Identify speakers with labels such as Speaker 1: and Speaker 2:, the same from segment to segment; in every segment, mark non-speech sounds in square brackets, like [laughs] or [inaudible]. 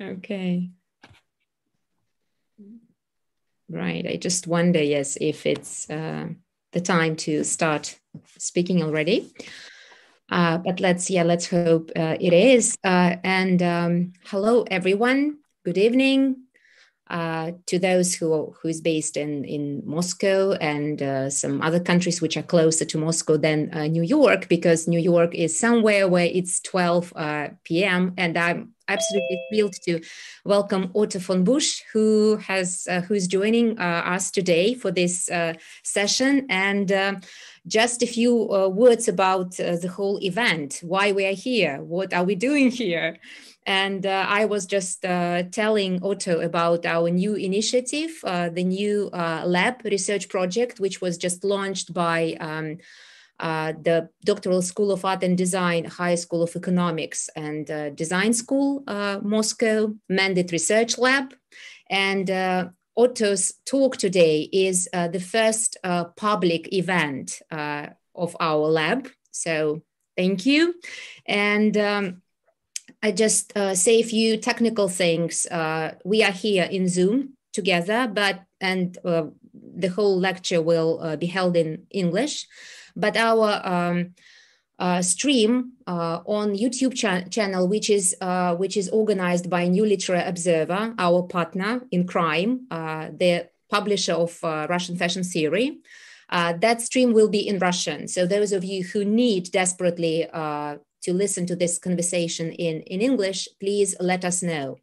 Speaker 1: Okay. Right. I just wonder, yes, if it's uh, the time to start speaking already. Uh, but let's, yeah, let's hope uh, it is. Uh, and um, hello, everyone. Good evening uh, to those who who is based in in Moscow and uh, some other countries which are closer to Moscow than New York, because New York is somewhere where it's 12 uh, p.m. and I'm absolutely thrilled to welcome Otto von Busch, who has uh, who is joining uh, us today for this session. And. just a few words about the whole event, why we are here, what are we doing here, and uh, I was just uh, telling Otto about our new initiative, uh, the new uh, lab research project, which was just launched by um, uh, the Doctoral School of Art and Design, High School of Economics and uh, Design School, Moscow, Mendit Research Lab. And Otto's talk today is the first public event of our lab. So thank you. And um, I just uh, say a few technical things. Uh, we are here in Zoom together, but and uh, the whole lecture will uh, be held in English. But our um, uh, stream uh, on YouTube cha- channel, which is which is organized by New Literary Observer, our partner in crime, the publisher of Russian Fashion Theory. that stream will be in Russian. So those of you who need desperately to listen to this conversation in, in English, please let us know.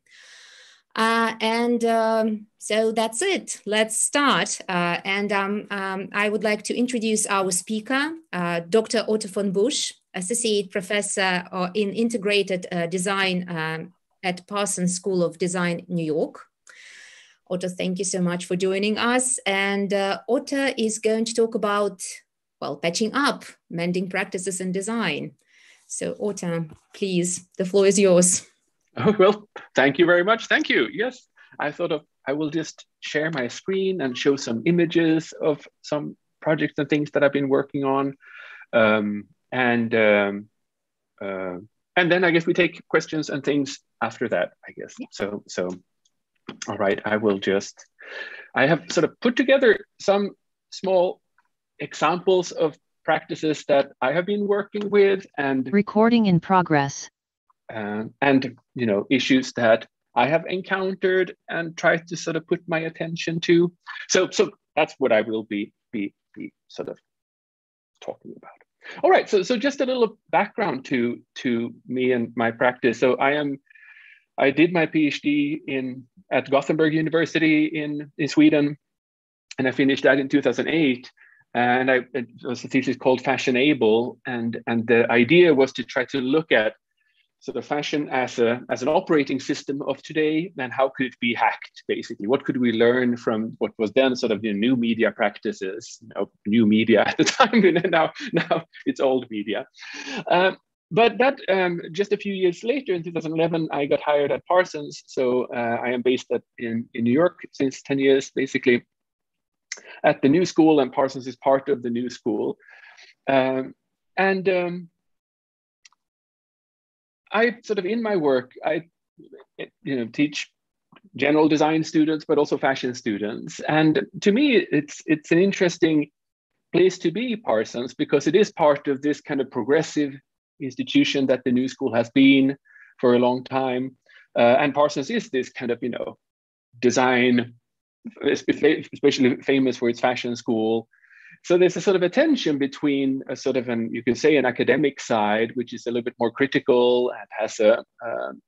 Speaker 1: Uh, and um, so that's it. Let's start. Uh, and um, um, I would like to introduce our speaker, uh, Dr. Otto von Busch, Associate Professor in Integrated uh, Design um, at Parsons School of Design, New York. Otto, thank you so much for joining us. And uh, Otto is going to talk about, well, patching up, mending practices in design. So, Otto, please, the floor is yours. [laughs]
Speaker 2: Oh, well, thank you very much. Thank you. Yes, I thought of I will just share my screen and show some images of some projects and things that I've been working on, um, and um, uh, and then I guess we take questions and things after that. I guess yeah. so. So, all right, I will just. I have sort of put together some small examples of practices that I have been working with and
Speaker 3: recording in progress.
Speaker 2: Uh, and you know issues that I have encountered and tried to sort of put my attention to. So so that's what I will be be be sort of talking about. All right, so so just a little background to to me and my practice. So I am I did my PhD in at Gothenburg University in in Sweden, and I finished that in 2008 and I, it was a thesis called Fashionable, and and the idea was to try to look at sort of fashion as a as an operating system of today, and how could it be hacked? Basically, what could we learn from what was then sort of know, new media practices, you know, new media at the [laughs] time, and now now it's old media. Um, but that um, just a few years later, in 2011, I got hired at Parsons. So uh, I am based at, in, in New York since 10 years, basically at the new school, and Parsons is part of the new school. Um, and um, I sort of in my work, I you know teach general design students, but also fashion students. And to me, it's it's an interesting place to be, Parsons, because it is part of this kind of progressive institution that the new school has been for a long time. Uh, and Parsons is this kind of you know design especially famous for its fashion school. So there's a sort of a tension between a sort of an, you can say, an academic side, which is a little bit more critical and has a,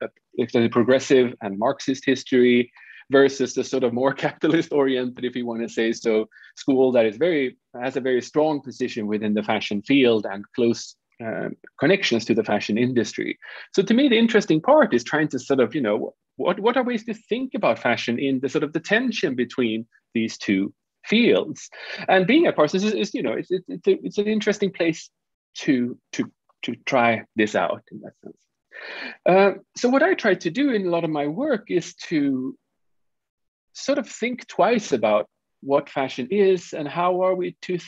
Speaker 2: a, a progressive and Marxist history, versus the sort of more [laughs] capitalist oriented, if you want to say so, school that is very has a very strong position within the fashion field and close uh, connections to the fashion industry. So to me, the interesting part is trying to sort of, you know, what, what are ways to think about fashion in the sort of the tension between these two fields? And being at Parsons is, is you know, it's, it's, it's, a, it's an interesting place to, to, to try this out in that sense. Uh, so what I try to do in a lot of my work is to sort of think twice about what fashion is and how are we to,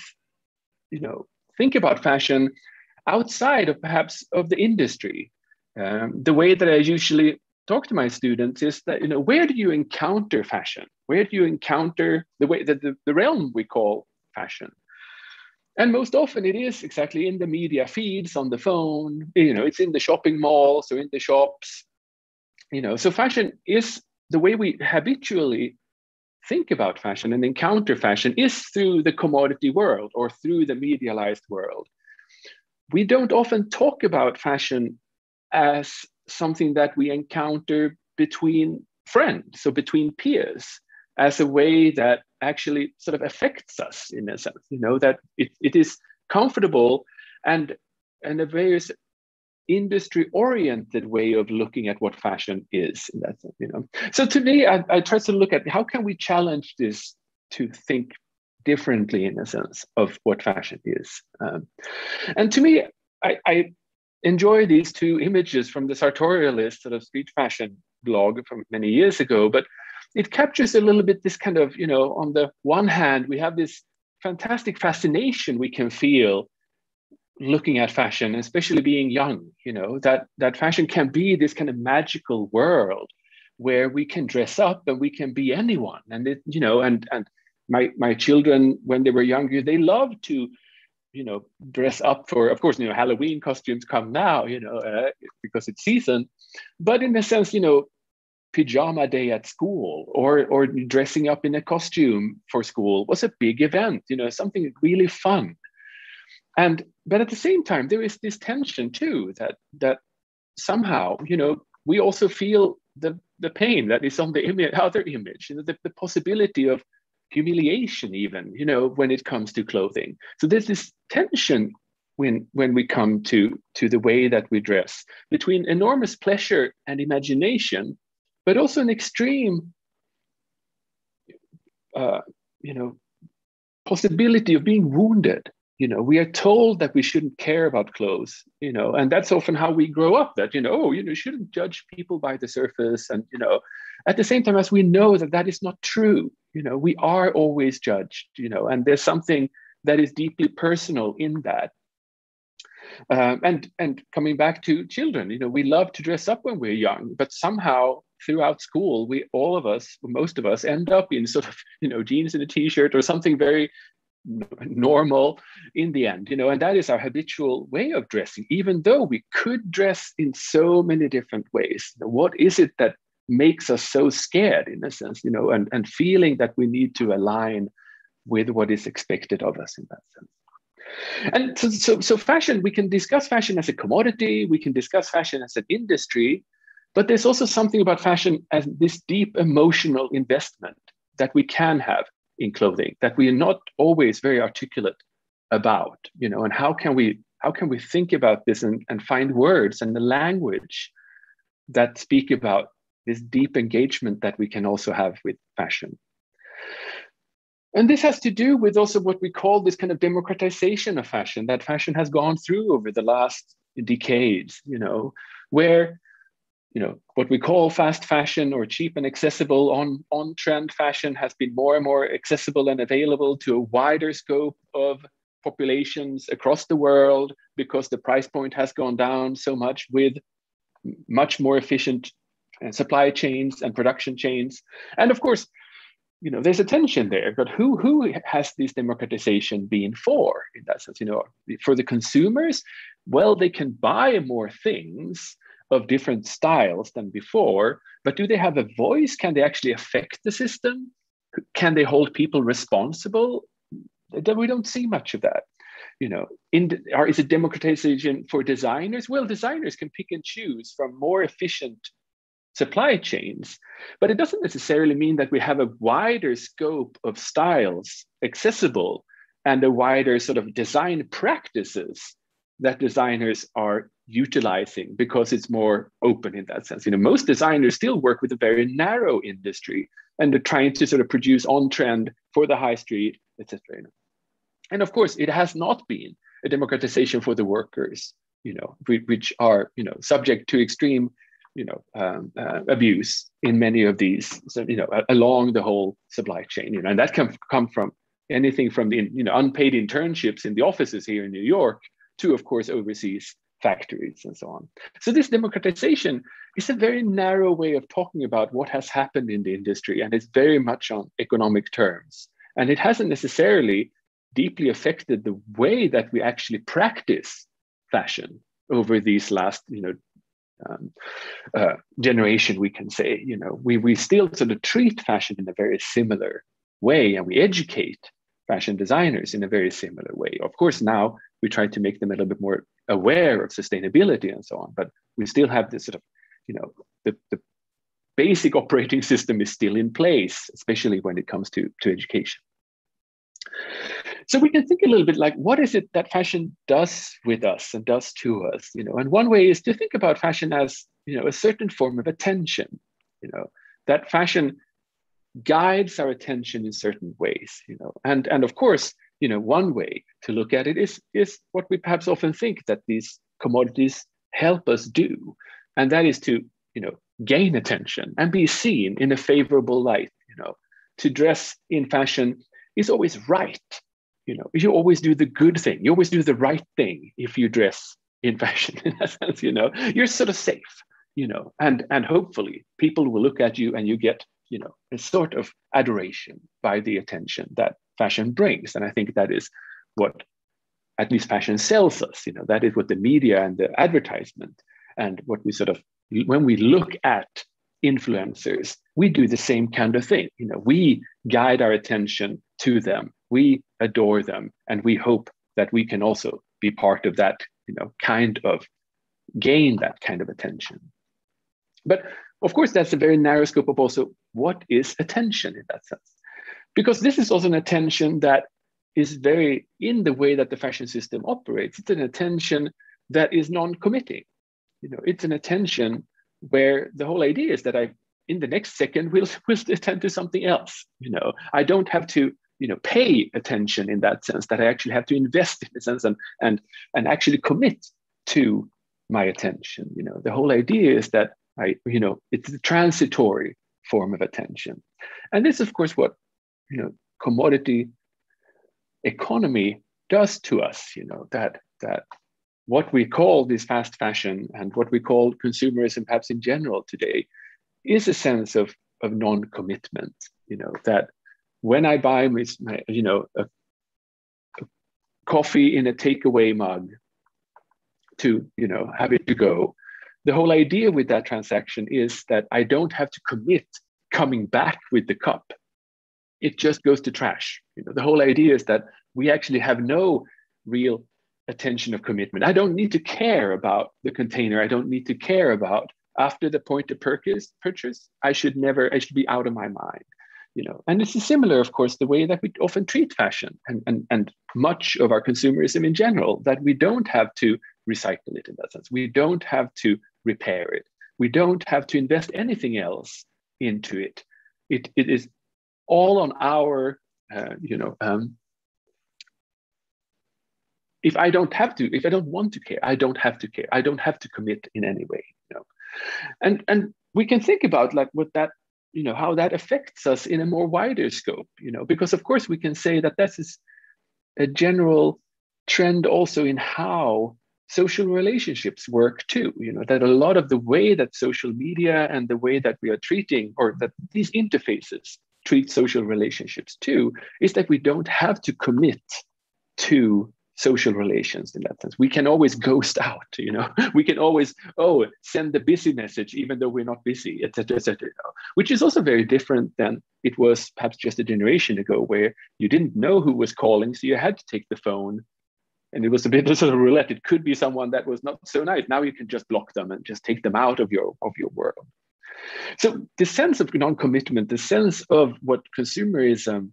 Speaker 2: you know, think about fashion outside of perhaps of the industry. Um, the way that I usually talk to my students is that you know where do you encounter fashion? Where do you encounter the way that the, the realm we call fashion? And most often it is exactly in the media feeds on the phone you know it's in the shopping malls or in the shops. You know so fashion is the way we habitually think about fashion and encounter fashion is through the commodity world or through the medialized world. We don't often talk about fashion as something that we encounter between friends, so between peers, as a way that actually sort of affects us in a sense, you know, that it, it is comfortable and, and a very industry oriented way of looking at what fashion is in that sense, you know. So to me, I, I try to look at how can we challenge this to think differently in a sense of what fashion is. Um, and to me, I, I enjoy these two images from the sartorialist sort of street fashion blog from many years ago, but it captures a little bit this kind of, you know, on the one hand, we have this fantastic fascination we can feel looking at fashion, especially being young, you know, that, that fashion can be this kind of magical world where we can dress up and we can be anyone. And it, you know, and and my my children, when they were younger, they loved to you know dress up for of course you know halloween costumes come now you know uh, because it's season. But in a sense you know pajama day at school or or dressing up in a costume for school was a big event you know something really fun. And but at the same time there is this tension too that that somehow you know we also feel the the pain that is on the image other image you know the, the possibility of humiliation even you know when it comes to clothing. So there's this tension when when we come to to the way that we dress between enormous pleasure and imagination but also an extreme uh, you know possibility of being wounded you know we are told that we shouldn't care about clothes you know and that's often how we grow up that you know oh, you know you shouldn't judge people by the surface and you know at the same time as we know that that is not true you know we are always judged you know and there's something that is deeply personal in that. Um, and and coming back to children you know we love to dress up when we're young but somehow throughout school we all of us most of us end up in sort of you know jeans and a t-shirt or something very normal in the end you know and that is our habitual way of dressing even though we could dress in so many different ways. What is it that makes us so scared in a sense you know and, and feeling that we need to align with what is expected of us in that sense? And so, so, so fashion we can discuss fashion as a commodity we can discuss fashion as an industry but there's also something about fashion as this deep emotional investment that we can have in clothing that we are not always very articulate about you know and how can we how can we think about this and, and find words and the language that speak about this deep engagement that we can also have with fashion. And this has to do with also what we call this kind of democratization of fashion that fashion has gone through over the last decades, you know, where you know what we call fast fashion or cheap and accessible on on trend fashion has been more and more accessible and available to a wider scope of populations across the world because the price point has gone down so much with much more efficient uh, supply chains and production chains. And of course, you know, there's a tension there, but who who has this democratization been for in that sense? You know, for the consumers, well, they can buy more things of different styles than before, but do they have a voice? Can they actually affect the system? Can they hold people responsible? We don't see much of that you know in or is it democratization for designers well designers can pick and choose from more efficient supply chains. But it doesn't necessarily mean that we have a wider scope of styles accessible and a wider sort of design practices that designers are utilizing because it's more open in that sense. You know, most designers still work with a very narrow industry and they're trying to sort of produce on trend for the high street, etc. And of course, it has not been a democratization for the workers, you know, which are you know subject to extreme you know um, uh, abuse in many of these you know along the whole supply chain you know and that can come from anything from the you know unpaid internships in the offices here in new york to of course overseas factories and so on. So this democratization is a very narrow way of talking about what has happened in the industry, and it's very much on economic terms. And it hasn't necessarily deeply affected the way that we actually practice fashion over these last, you know, um, uh, generation, we can say. You know, we we still sort of treat fashion in a very similar way, and we educate fashion designers in a very similar way. Of course, now we try to make them a little bit more aware of sustainability and so on, but we still have this sort of, you know, the, the basic [laughs] operating system is still in place, especially when it comes to, to education. So we can think a little bit like what is it that fashion does with us and does to us, you know? And one way is to think about fashion as, you know, a certain form of attention, you know, that fashion guides our attention in certain ways, you know. And and of course, you know, one way to look at it is is what we perhaps often think that these commodities help us do, and that is to, you know, gain attention and be seen in a favorable light, you know. To dress in fashion is always right. You know, you always do the good thing. You always do the right thing if you dress in fashion [laughs] in that sense, you know. You're sort of safe, you know, and and hopefully people will look at you and you get you know a sort of adoration by the attention that fashion brings. And i think that is what at least fashion sells us you know that is what the media and the advertisement and what we sort of when we look at influencers we do the same kind of thing. You know we guide our attention to them we adore them and we hope that we can also be part of that you know kind of gain that kind of attention. But of course, that's a very narrow scope of also what is attention in that sense. Because this is also an attention that is very in the way that the fashion system operates. It's an attention that is non-committing. You know, it's an attention where the whole idea is that I, in the next second, will [laughs] will attend to something else. You know, I don't have to, you know, pay attention in that sense. That I actually have to invest in a sense and and and actually commit to my attention. You know, the whole idea is that I, you know, it's a transitory form of attention. And this, of course, what, you know, commodity economy does to us, you know, that, that what we call this fast fashion and what we call consumerism, perhaps in general today, is a sense of, of non-commitment, you know, that when I buy my, you know, a, a coffee in a takeaway mug to, you know, have it to go, the whole idea with that transaction is that I don't have to commit coming back with the cup. It just goes to trash. You know, the whole idea is that we actually have no real attention of commitment. I don't need to care about the container. I don't need to care about after the point of purchase. Purchase, I should never. I should be out of my mind. You know, and this is similar, of course, the way that we often treat fashion and, and, and much of our consumerism in general. That we don't have to recycle it in that sense. We don't have to repair it. We don't have to invest anything else into it. It, it is all on our, uh, you know, um, if I don't have to, if I don't want to care, I don't have to care. I don't have to commit in any way, you know. And and we can think about like what that, you know, how that affects us in a more wider scope, you know, because of course we can say that that is a general trend also in how social relationships work too. You know that a lot of the way that social media and the way that we are treating or that these interfaces treat social relationships too is that we don't have to commit to social relations in that sense. We can always ghost out you know. [laughs] We can always oh send the busy message even though we're not busy etc etc which is also very different than it was perhaps just a generation ago where you didn't know who was calling so you had to take the phone and it was a bit of sort of roulette. It could be someone that was not so nice. Now you can just block them and just take them out of your of your world. So the sense of non-commitment, the sense of what consumerism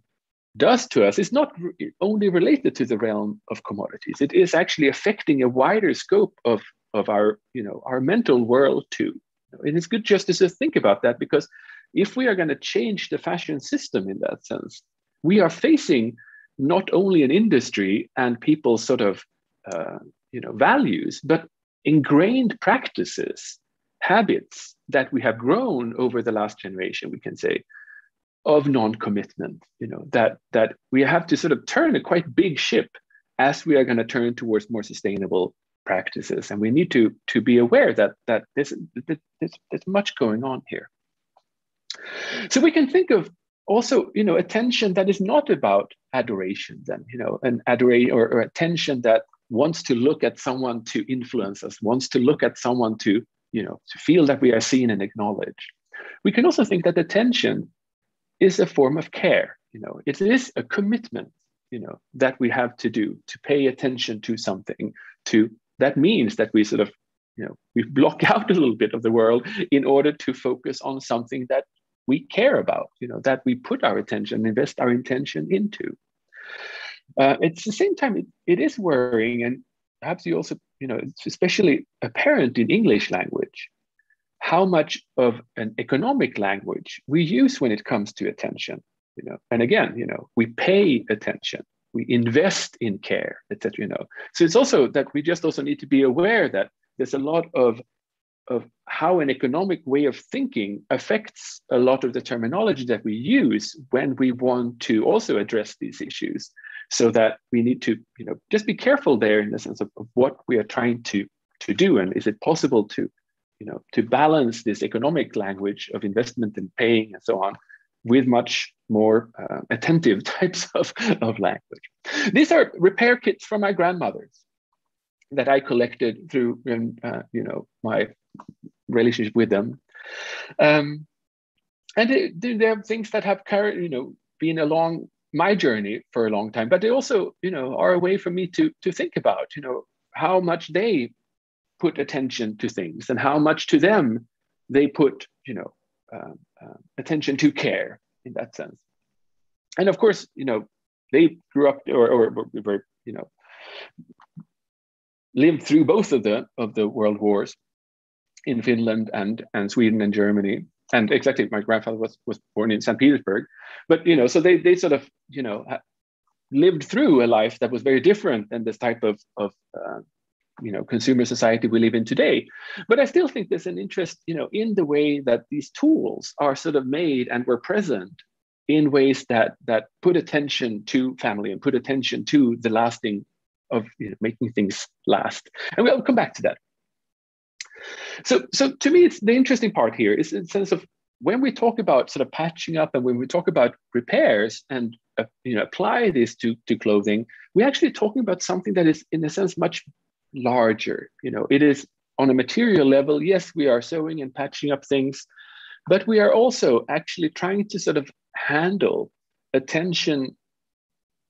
Speaker 2: does to us is not only related to the realm of commodities. It is actually affecting a wider scope of, of our, you know, our mental world too. And it's good just to think about that because if we are going to change the fashion system in that sense, we are facing not only an industry and people's sort of uh, you know values, but ingrained practices, habits that we have grown over the last generation, we can say, of non-commitment. You know that that we have to sort of turn a quite big ship as we are going to turn towards more sustainable practices, and we need to to be aware that that there's, there's much going on here. So we can think of also, you know, attention that is not about adoration, then, you know, an adoration or, or attention that wants to look at someone to influence us, wants to look at someone to, you know, to feel that we are seen and acknowledged. We can also think that attention is a form of care. You know, it is a commitment, you know, that we have to do to pay attention to something. To that means that we sort of, you know, we block [laughs] out a little bit of the world in order to focus on something that we care about, you know, that we put our attention, invest our intention into. Uh, at the same time, it, it is worrying, and perhaps you also, you know, it's especially apparent in English language how much of an economic language we use when it comes to attention. You know, and again, you know, we pay attention, we invest in care, etc. You know, so it's also that we just also need to be aware that there's a lot of of how an economic way of thinking affects a lot of the terminology that we use when we want to also address these issues. So that we need to you know just be careful there in the sense of, of what we are trying to to do. And is it possible to you know to balance this economic language of investment and paying and so on with much more uh, attentive [laughs] types of, of language? These are repair kits from my grandmother's that I collected through, um, uh, you know, my relationship with them. Um, and it, there are things that have carried, you know, been along my journey for a long time, but they also, you know, are a way for me to to think about, you know, how much they put attention to things and how much to them they put, you know, uh, attention to care in that sense. And of course, you know, they grew up or, or were, you know, lived through both of the of the world wars in Finland and and Sweden and Germany. And exactly, my grandfather was was born in St. Petersburg, but you know, so they they sort of you know lived through a life that was very different than this type of of uh, you know consumer society we live in today. But I still think there's an interest you know in the way that these tools are sort of made and were present in ways that that put attention to family and put attention to the lasting of you know, making things last. And we'll come back to that. So, so to me, it's the interesting part here is in the sense of when we talk about sort of patching up and when we talk about repairs and uh, you know apply this to, to clothing, we're actually talking about something that is in a sense much larger. You know, it is on a material level. Yes, we are sewing and patching up things, but we are also actually trying to sort of handle attention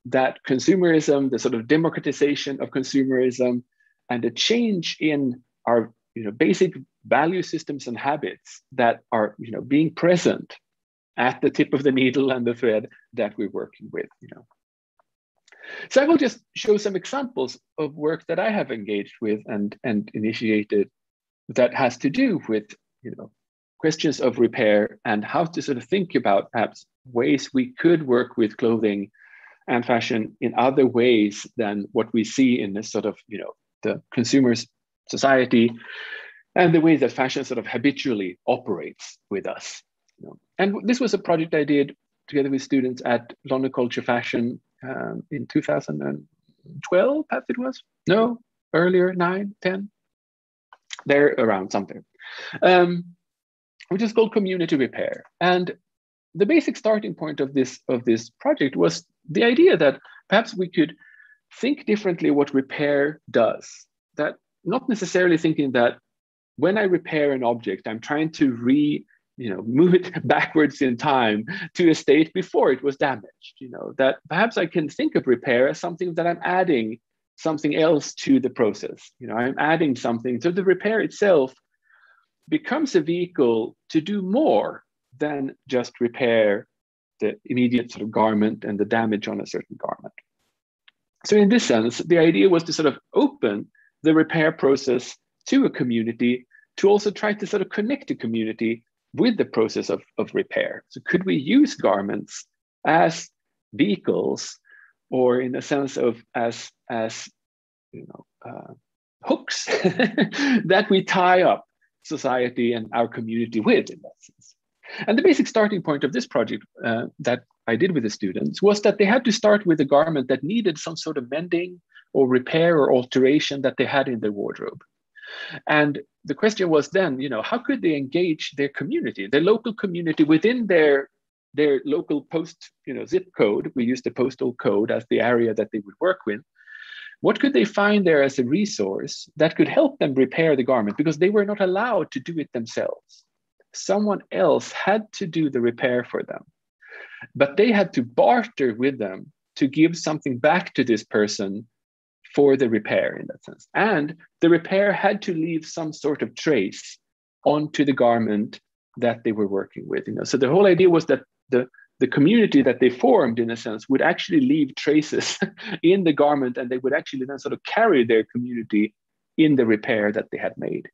Speaker 2: that consumerism, the sort of democratization of consumerism, and the change in our you know, basic value systems and habits that are you know, being present at the tip of the needle and the thread that we're working with. You know. So I will just show some examples of work that I have engaged with and, and initiated that has to do with you know, questions of repair and how to sort of think about perhaps ways we could work with clothing and fashion in other ways than what we see in this sort of, you know, the consumers society and the way that fashion sort of habitually operates with us. You know. And this was a project I did together with students at London College Fashion um, in 2012, perhaps it was? No, earlier, nine, 10, there around something, um, which is called Community Repair. And the basic starting point of this of this project was the idea that perhaps we could think differently what repair does. That not necessarily thinking that when I repair an object, I'm trying to re you know [laughs] move it backwards in time to a state before it was damaged you know that perhaps i can think of repair as something that i'm adding something else to the process you know i'm adding something so the repair itself becomes a vehicle to do more than just repair the immediate sort of garment and the damage on a certain garment. So, in this sense, the idea was to sort of open the repair process to a community to also try to sort of connect the community with the process of, of repair. So, could we use garments as vehicles or in a sense of as, as you know, uh, hooks [laughs] that we tie up society and our community with in that sense? And the basic starting point of this project uh, that I did with the students was that they had to start with a garment that needed some sort of mending or repair or alteration that they had in their wardrobe. And the question was then, you know, how could they engage their community, their local community within their their local post, you know, zip code. We use the postal code as the area that they would work with. What could they find there as a resource that could help them repair the garment? Because they were not allowed to do it themselves. Someone else had to do the repair for them. But they had to barter with them to give something back to this person for the repair in that sense. And the repair had to leave some sort of trace onto the garment that they were working with. You know, so the whole idea was that the the community that they formed, in a sense, would actually leave traces [laughs] in the garment, and they would actually then sort of carry their community in the repair that they had made.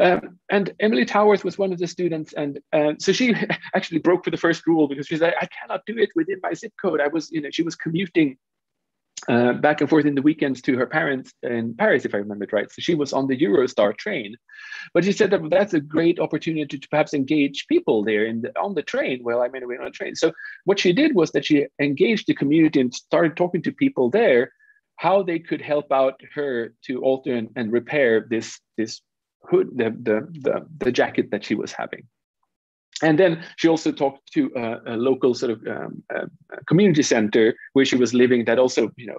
Speaker 2: Um, and Emily Towers was one of the students, and uh, so she [laughs] actually broke for the first rule because she said, "I cannot do it within my zip code." I was, you know, she was commuting uh, back and forth in the weekends to her parents in Paris, if I remember it right. So she was on the Eurostar train, but she said that that's a great opportunity to perhaps engage people there in the, on the train. Well, I a way on a train. So what she did was that she engaged the community and started talking to people there, how they could help out her to alter and, and repair this this hood, the, the the the jacket that she was having and then she also talked to a, a local sort of um, community center where she was living that also you know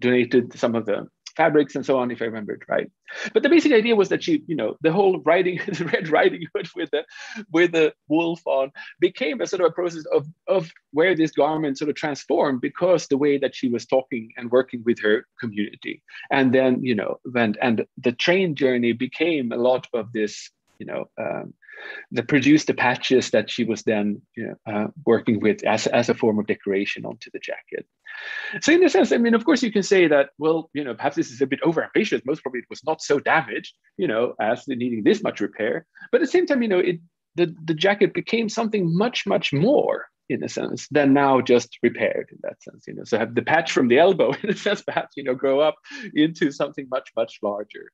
Speaker 2: donated some of the fabrics and so on if i remember it right. But the basic idea was that she you know the whole riding [laughs] the red riding hood with the with the wolf on became a sort of a process of of where this garment sort of transformed because the way that she was talking and working with her community. And then you know and and the train journey became a lot of this you know um, that produced the patches that she was then you know, uh, working with as, as a form of decoration onto the jacket. So in a sense, I mean, of course, you can say that, well, you know, perhaps this is a bit overambitious. Most probably it was not so damaged, you know, as needing this much repair. But at the same time, you know, it the, the jacket became something much, much more in a sense than now just repaired in that sense you know so have the patch from the elbow [laughs] in a sense perhaps you know grow up into something much much larger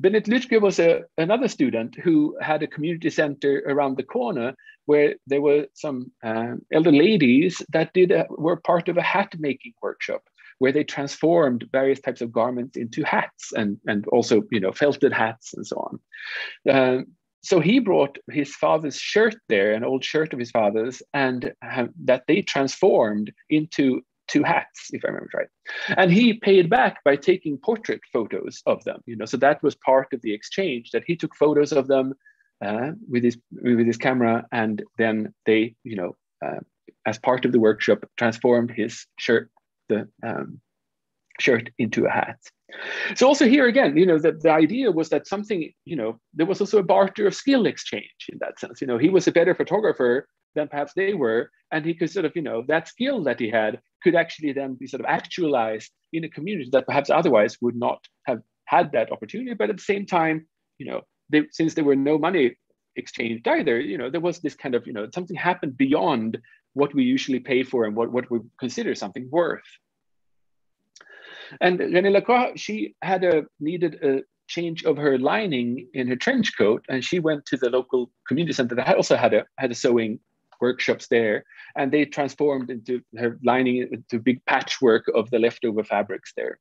Speaker 2: Bennett Lütke was a, another student who had a community center around the corner where there were some uh, elder ladies that did a, were part of a hat making workshop where they transformed various types of garments into hats and, and also you know felted hats and so on. Um, so he brought his father's shirt there, an old shirt of his father's, and uh, that they transformed into two hats, if I remember right. And he paid back by taking portrait photos of them. You know, so that was part of the exchange that he took photos of them uh, with his with his camera, and then they, you know, uh, as part of the workshop, transformed his shirt, the um, shirt, into a hat. So also here again, you know, the, the idea was that something, you know, there was also a barter of skill exchange in that sense. You know, he was a better photographer than perhaps they were. And he could sort of, you know, that skill that he had could actually then be sort of actualized in a community that perhaps otherwise would not have had that opportunity. But at the same time, you know, they, since there were no money exchanged either, you know, there was this kind of, you know, something happened beyond what we usually pay for and what, what we consider something worth. And René Lacroix, she had a needed a change of her lining in her trench coat, and she went to the local community center that also had a had a sewing workshops there, and they transformed into her lining into big patchwork of the leftover fabrics there.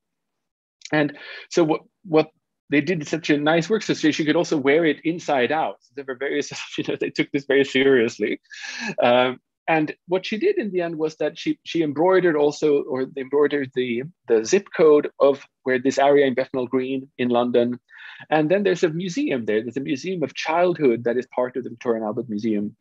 Speaker 2: And so what what they did such a nice work so she could also wear it inside out. There were various, [laughs] you know, they took this very seriously. Um, and what she did in the end was that she she embroidered also, or they embroidered the the zip code of where this area in Bethnal Green in London. And then there's a museum there. There's a museum of childhood that is part of the Victoria and Albert Museum.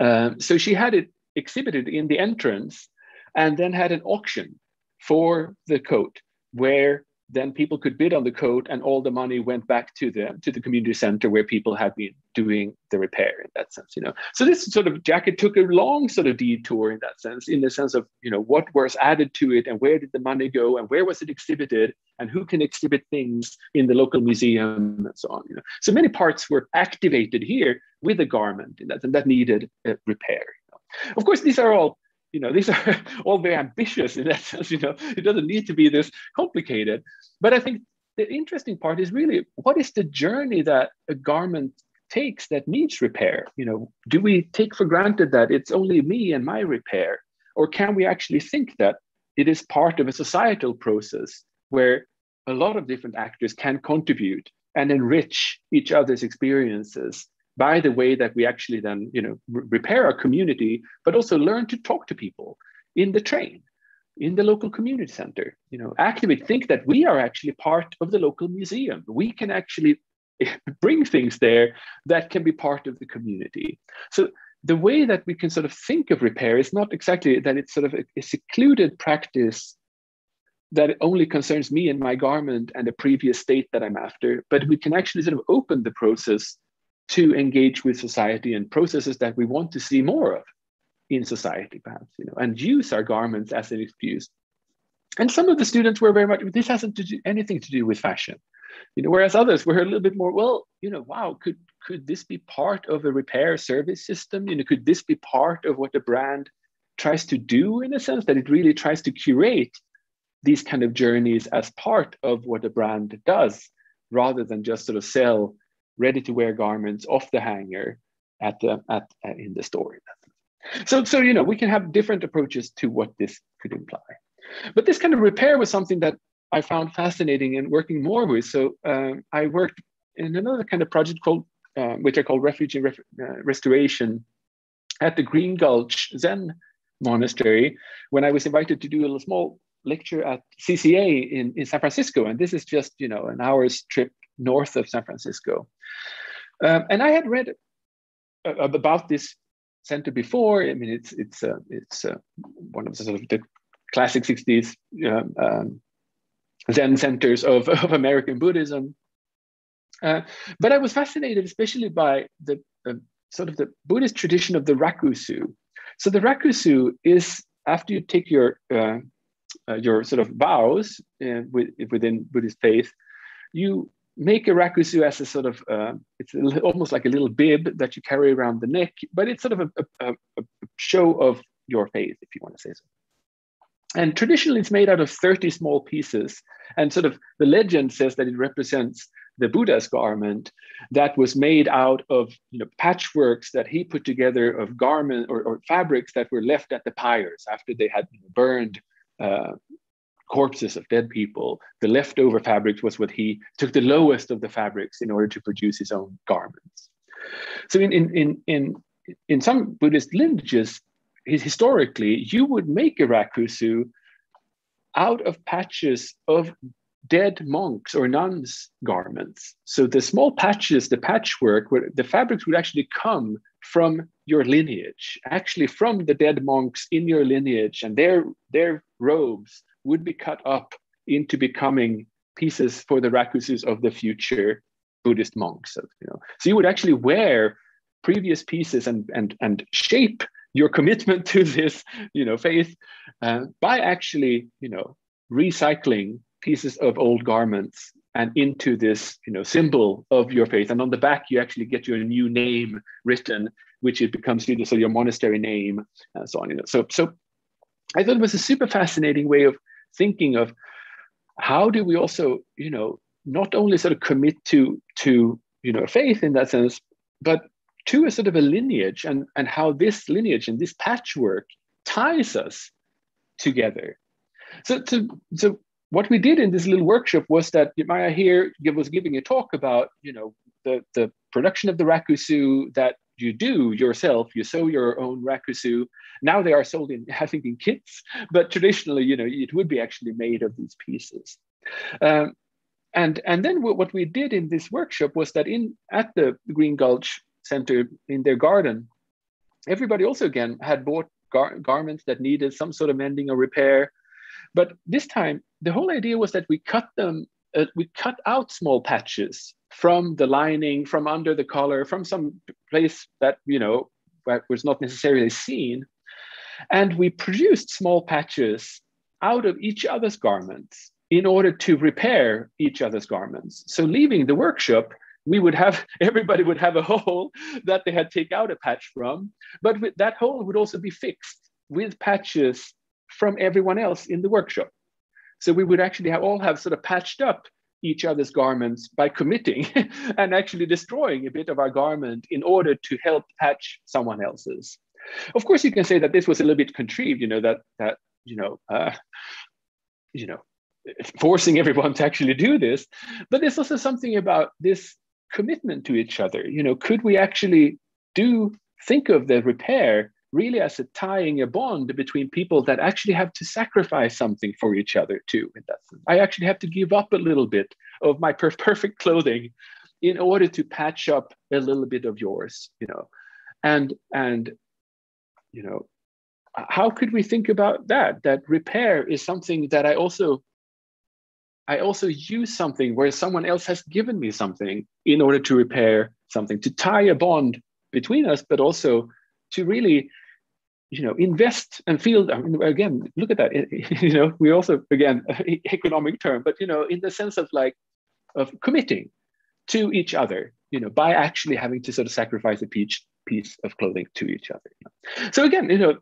Speaker 2: Um, so she had it exhibited in the entrance and then had an auction for the coat where then people could bid on the coat and all the money went back to the to the community center where people had been doing the repair in that sense you know so this sort of jacket took a long sort of detour in that sense in the sense of you know what was added to it and where did the money go and where was it exhibited and who can exhibit things in the local museum and so on you know so many parts were activated here with a garment in that and that needed uh, repair you know? of course these are all you know, these are [laughs] all very ambitious in that sense. You know, it doesn't need to be this complicated. But I think the interesting part is really what is the journey that a garment takes that needs repair? You know, do we take for granted that it's only me and my repair, or can we actually think that it is part of a societal process where a lot of different actors can contribute and enrich each other's experiences by the way that we actually then you know repair our community but also learn to talk to people in the train in the local community center. You know activate think that we are actually part of the local museum. We can actually [laughs] bring things there that can be part of the community. So the way that we can sort of think of repair is not exactly that it's sort of a, a secluded practice that only concerns me and my garment and the previous state that I'm after, but we can actually sort of open the process to engage with society and processes that we want to see more of in society, perhaps, you know, and use our garments as an excuse. And some of the students were very much, this hasn't to do anything to do with fashion, you know, whereas others were a little bit more, well, you know, wow, could could this be part of a repair service system? You know, could this be part of what the brand tries to do in a sense that it really tries to curate these kind of journeys as part of what a brand does, rather than just sort of sell ready to wear garments off the hanger at the at, at in the store. So so you know we can have different approaches to what this could imply, but this kind of repair was something that I found fascinating and working more with. So um, I worked in another kind of project called uh, which I call refugee Ref uh, restoration at the Green Gulch Zen monastery when I was invited to do a small lecture at CCA in, in San Francisco. And this is just, you know, an hour's trip north of San Francisco. Um, and I had read uh, about this center before. I mean, it's it's uh, it's uh, one of the sort of the classic 60s um, um, Zen centers of, [laughs] of American Buddhism. Uh, but I was fascinated, especially by the sort of the Buddhist tradition of the rakusu. So the rakusu is after you take your uh, uh, your sort of vows uh, within Buddhist faith, you make a rakusu as a sort of uh, it's a, almost like a little bib that you carry around the neck, but it's sort of a, a, a show of your faith, if you want to say so. And traditionally, it's made out of 30 small pieces. And sort of the legend says that it represents the Buddha's garment that was made out of you know, patchworks that he put together of garment or, or fabrics that were left at the pyres after they had burned uh, corpses of dead people. The leftover fabric was what he took the lowest of the fabrics in order to produce his own garments. So in in in in, in some Buddhist lineages, historically, you would make a rakusu out of patches of dead monks or nuns' garments. So the small patches, the patchwork, where the fabrics would actually come from your lineage, actually from the dead monks in your lineage, and their their robes would be cut up into becoming pieces for the rakusus of the future Buddhist monks. So, you know, so you would actually wear previous pieces and and and shape your commitment [laughs] to this, you know, faith uh, by actually, you know, recycling pieces of old garments and into this you know symbol of your faith and on the back you actually get your new name written which it becomes you know, so your monastery name and so on you know so so i thought it was a super fascinating way of thinking of how do we also you know not only sort of commit to to you know faith in that sense but to a sort of a lineage and and how this lineage and this patchwork ties us together. So to so what we did in this little workshop was that Maya here was giving a talk about, you know, the, the production of the rakusu that you do yourself. You sew your own rakusu. Now they are sold in, [laughs] I think, in kits, but traditionally, you know, it would be actually made of these pieces. Um, and and then what we did in this workshop was that in at the Green Gulch Center in their garden, everybody also again had bought gar garments that needed some sort of mending or repair but this time, the whole idea was that we cut them, uh, we cut out small patches from the lining, from under the collar, from some place that, you know, was not necessarily seen. And we produced small patches out of each other's garments in order to repair each other's garments. So leaving the workshop, we would have [laughs] everybody would have a hole [laughs] that they had take out a patch from, but that hole would also be fixed with patches from everyone else in the workshop. So we would actually have, all have sort of patched up each other's garments by committing [laughs] and actually destroying a bit of our garment in order to help patch someone else's. Of course, you can say that this was a little bit contrived, you know, that, that you know, uh, you know, forcing everyone to actually do this. But there's also something about this commitment to each other. You know, could we actually do think of the repair really as a tying a bond between people that actually have to sacrifice something for each other too in that sense. i actually have to give up a little bit of my per- perfect clothing in order to patch up a little bit of yours you know and and you know how could we think about that that repair is something that i also i also use something where someone else has given me something in order to repair something to tie a bond between us but also to really you know invest and feel I mean, again look at that [laughs] you know we also again [laughs] economic term but you know in the sense of like of committing to each other you know by actually having to sort of sacrifice a piece piece of clothing to each other. So again you know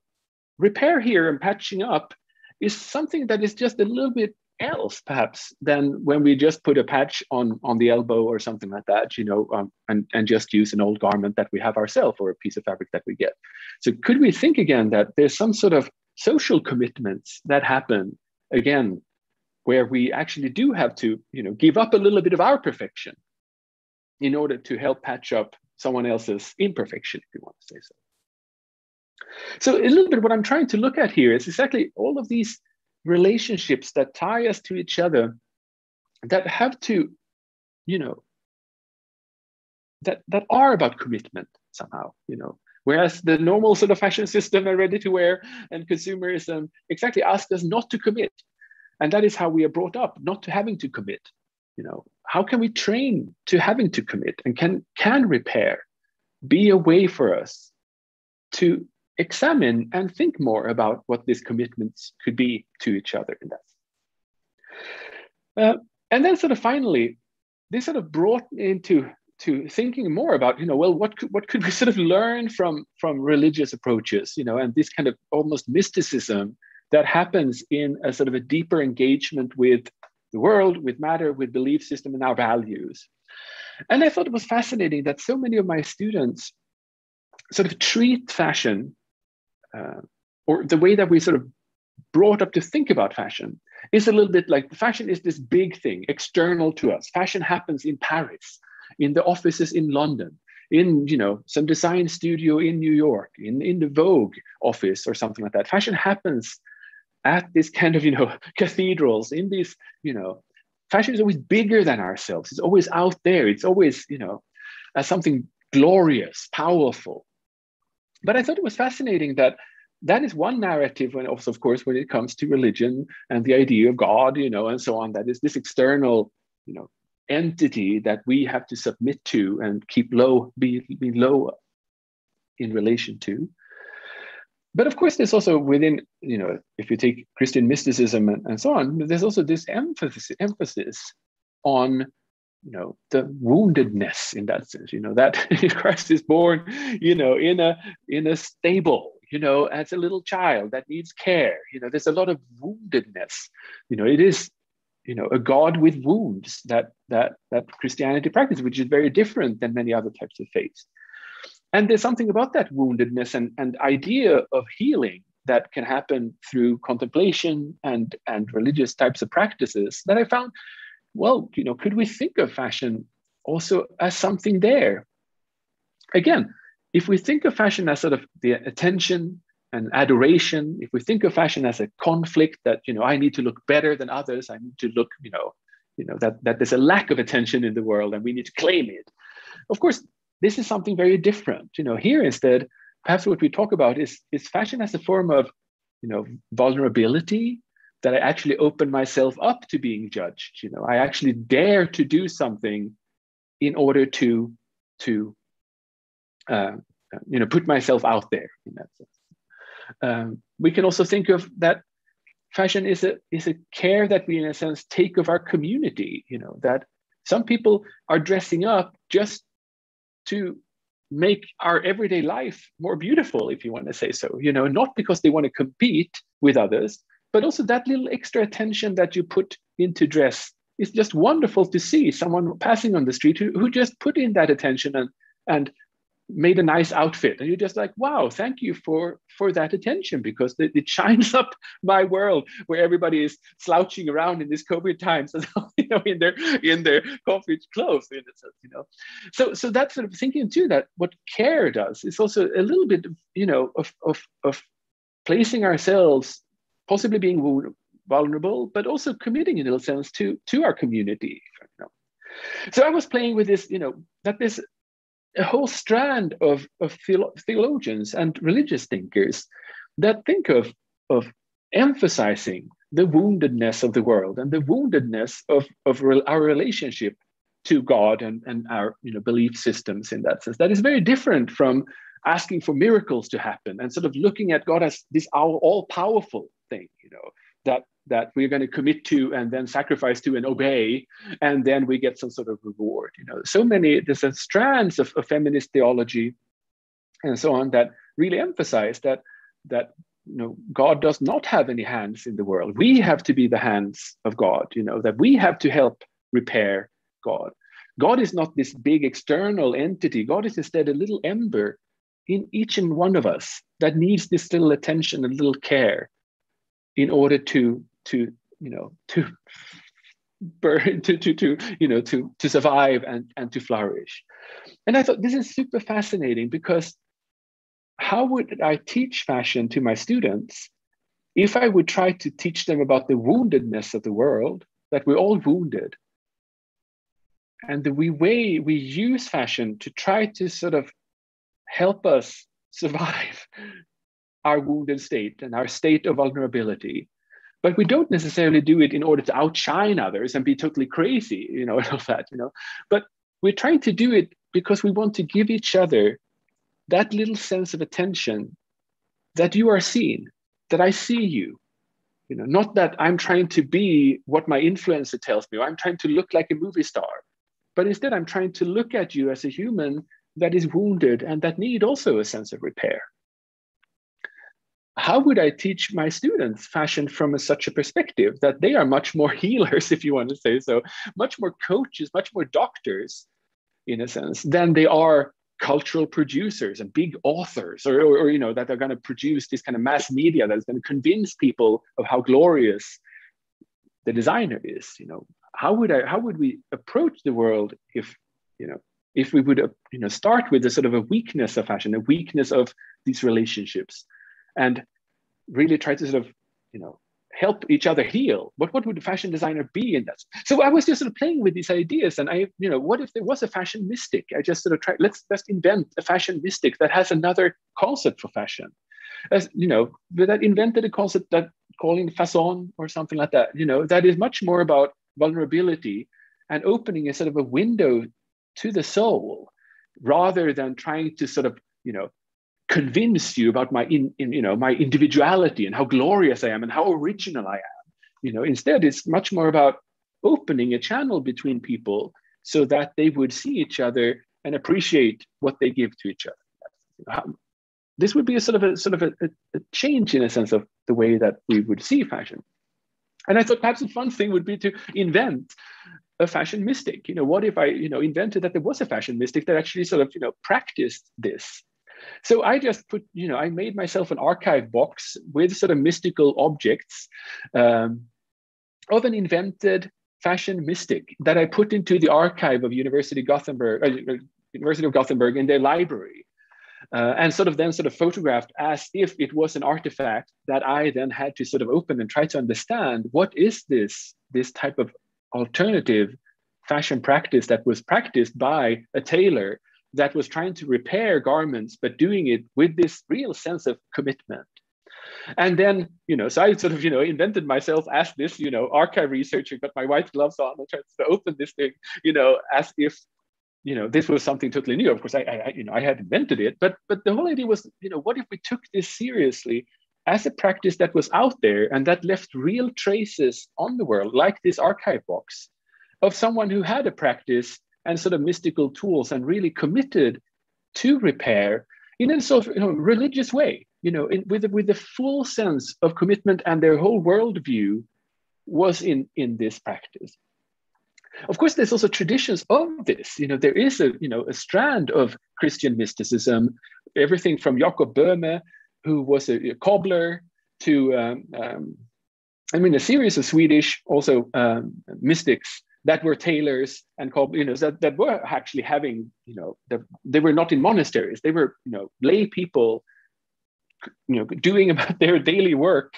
Speaker 2: repair here and patching up is something that is just a little bit else perhaps than when we just put a patch on on the elbow or something like that you know um, and and just use an old garment that we have ourselves or a piece of fabric that we get. So could we think again that there's some sort of social commitments that happen again where we actually do have to you know give up a little bit of our perfection in order to help patch up someone else's imperfection if you want to say so? So a little bit what i'm trying to look at here is exactly all of these relationships that tie us to each other that have to you know that that are about commitment somehow you know. Whereas the normal sort of fashion system and ready to wear and consumerism exactly ask us not to commit. And that is how we are brought up not to having to commit you know. How can we train to having to commit? And can can repair be a way for us to examine and think more about what these commitments could be to each other in that. Uh, and then sort of finally, this sort of brought into to thinking more about, you know, well, what could, what could we [laughs] sort of learn from from religious approaches, you know, and this kind of almost mysticism that happens in a sort of a deeper engagement with the world, with matter, with belief system, and our values. And I thought it was fascinating that so many of my students sort of treat fashion uh, or the way that we sort of brought up to think about fashion is a little bit like fashion is this big thing external to us. Fashion happens in Paris, in the offices in London, in you know some design studio in New York, in, in the Vogue office or something like that. Fashion happens at this kind of you know [laughs] cathedrals in these you know fashion is always bigger than ourselves. It's always out there. It's always you know as something glorious, powerful. But I thought it was fascinating that that is one narrative when also of course when it comes to religion and the idea of god you know and so on that is this external you know entity that we have to submit to and keep low be, be low in relation to. But of course there's also within you know if you take christian mysticism and, and so on there's also this emphasis emphasis on you know the woundedness in that sense you know that [laughs] christ is born you know in a in a stable you know as a little child that needs care. You know there's a lot of woundedness. You know it is you know a god with wounds that that that christianity practices which is very different than many other types of faiths and there's something about that woundedness and and idea of healing that can happen through contemplation and and religious types of practices that i found well, you know, could we think of fashion also as something there? Again, if we think of fashion as sort of the attention and adoration, if we think of fashion as a conflict that, you know, I need to look better than others, I need to look, you know, you know, that, that there's a lack of attention in the world and we need to claim it. Of course, this is something very different. You know, here instead, perhaps what we talk about is, is fashion as a form of, you know, vulnerability, that I actually open myself up to being judged. You know, I actually dare to do something in order to to uh, you know put myself out there in that sense. Um, we can also think of that fashion is a is a care that we in a sense take of our community. You know that some people are dressing up just to make our everyday life more beautiful if you want to say so you know not because they want to compete with others but also that little extra attention that you put into dress is just wonderful to see someone passing on the street who, who just put in that attention and and made a nice outfit. And you're just like wow thank you for for that attention because it, it shines [laughs] up my world where everybody is slouching around in these covid times [laughs] you know in their in their comfy clothes in sense you know. So so that's sort of thinking too that what care does is also a little bit you know of of of placing ourselves possibly being vulnerable but also committing in a sense to to our community you know? so i was playing with this you know that this a whole strand of, of theologians and religious thinkers that think of, of emphasizing the woundedness of the world and the woundedness of, of our relationship to God and, and our you know, belief systems in that sense. That is very different from asking for miracles to happen and sort of looking at God as this all powerful thing, you know, that that we're going to commit to and then sacrifice to and obey and then we get some sort of reward you know. So many there's a strands of, of feminist theology and so on that really emphasize that that you know god does not have any hands in the world. We have to be the hands of god you know that we have to help repair god. God is not this big external entity. God is instead a little ember in each and one of us that needs this little attention and little care in order to to you know to [laughs] burn to to to you know to to survive and and to flourish. And i thought this is super fascinating because how would i teach fashion to my students if i would try to teach them about the woundedness of the world that we're all wounded? And the we way we use fashion to try to sort of help us [laughs] survive our wounded state and our state of vulnerability. But we don't necessarily do it in order to outshine others and be totally crazy you know [laughs] and all that you know. But we're trying to do it because we want to give each other that little sense of attention that you are seen that i see you you know. Not that i'm trying to be what my influencer tells me or i'm trying to look like a movie star but instead i'm trying to look at you as a human that is wounded and that need also a sense of repair how would I teach my students fashion from a, such a perspective that they are much more [laughs] healers, if you want to say so, much more coaches, much more doctors, in a sense, than they are cultural producers and big authors, or, or, or you know that they're going to produce this kind of mass media that is going to convince people of how glorious the designer is. You know, how would I? How would we approach the world if you know? If we would, you know, start with a sort of a weakness of fashion, a weakness of these relationships, and really try to sort of, you know, help each other heal. But what would a fashion designer be in that? So I was just sort of playing with these ideas, and I, you know, what if there was a fashion mystic? I just sort of tried. Let's just invent a fashion mystic that has another concept for fashion. As you know, that invented a concept that calling façon or something like that. You know, that is much more about vulnerability and opening a sort of a window to the soul rather than trying to sort of you know convince you about my in, in, you know my individuality and how glorious I am and how original I am. You know, instead it's much more about opening a channel between people so that they would see each other and appreciate what they give to each other. Um, this would be a sort of a sort of a, a change in a sense of the way that we would see fashion. And I thought perhaps a fun thing would be to invent a fashion mystic. You know, what if I, you know, invented that there was a fashion mystic that actually sort of, you know, practiced this so I just put, you know, I made myself an archive box with sort of mystical objects um, of an invented fashion mystic that I put into the archive of University Gothenburg, uh, University of Gothenburg in their library. Uh, and sort of then sort of photographed as if it was an artifact that I then had to sort of open and try to understand what is this this type of alternative fashion practice that was practiced by a tailor that was trying to repair garments, but doing it with this real sense of commitment. And then, you know, so I sort of, you know, invented myself as this, you know, archive researcher, got my white gloves on and tried to open this thing, you know, as if, you know, this was something totally new. Of course, I, I, you know, I had invented it, but but the whole idea was, you know, what if we took this seriously as a practice that was out there and that left real traces on the world, like this archive box of someone who had a practice and sort of mystical tools and really committed to repair in a sort of you know, religious way, you know, in, with, with the full sense of commitment and their whole worldview was in, in this practice. Of course, there's also traditions of this. You know, there is a you know a strand of Christian mysticism, everything from Jakob Böhme, who was a, a cobbler, to um, um, I mean a series of Swedish also um, mystics that were tailors and you know that, that were actually having you know the, they were not in monasteries. They were you know lay people you know doing [laughs] about their daily work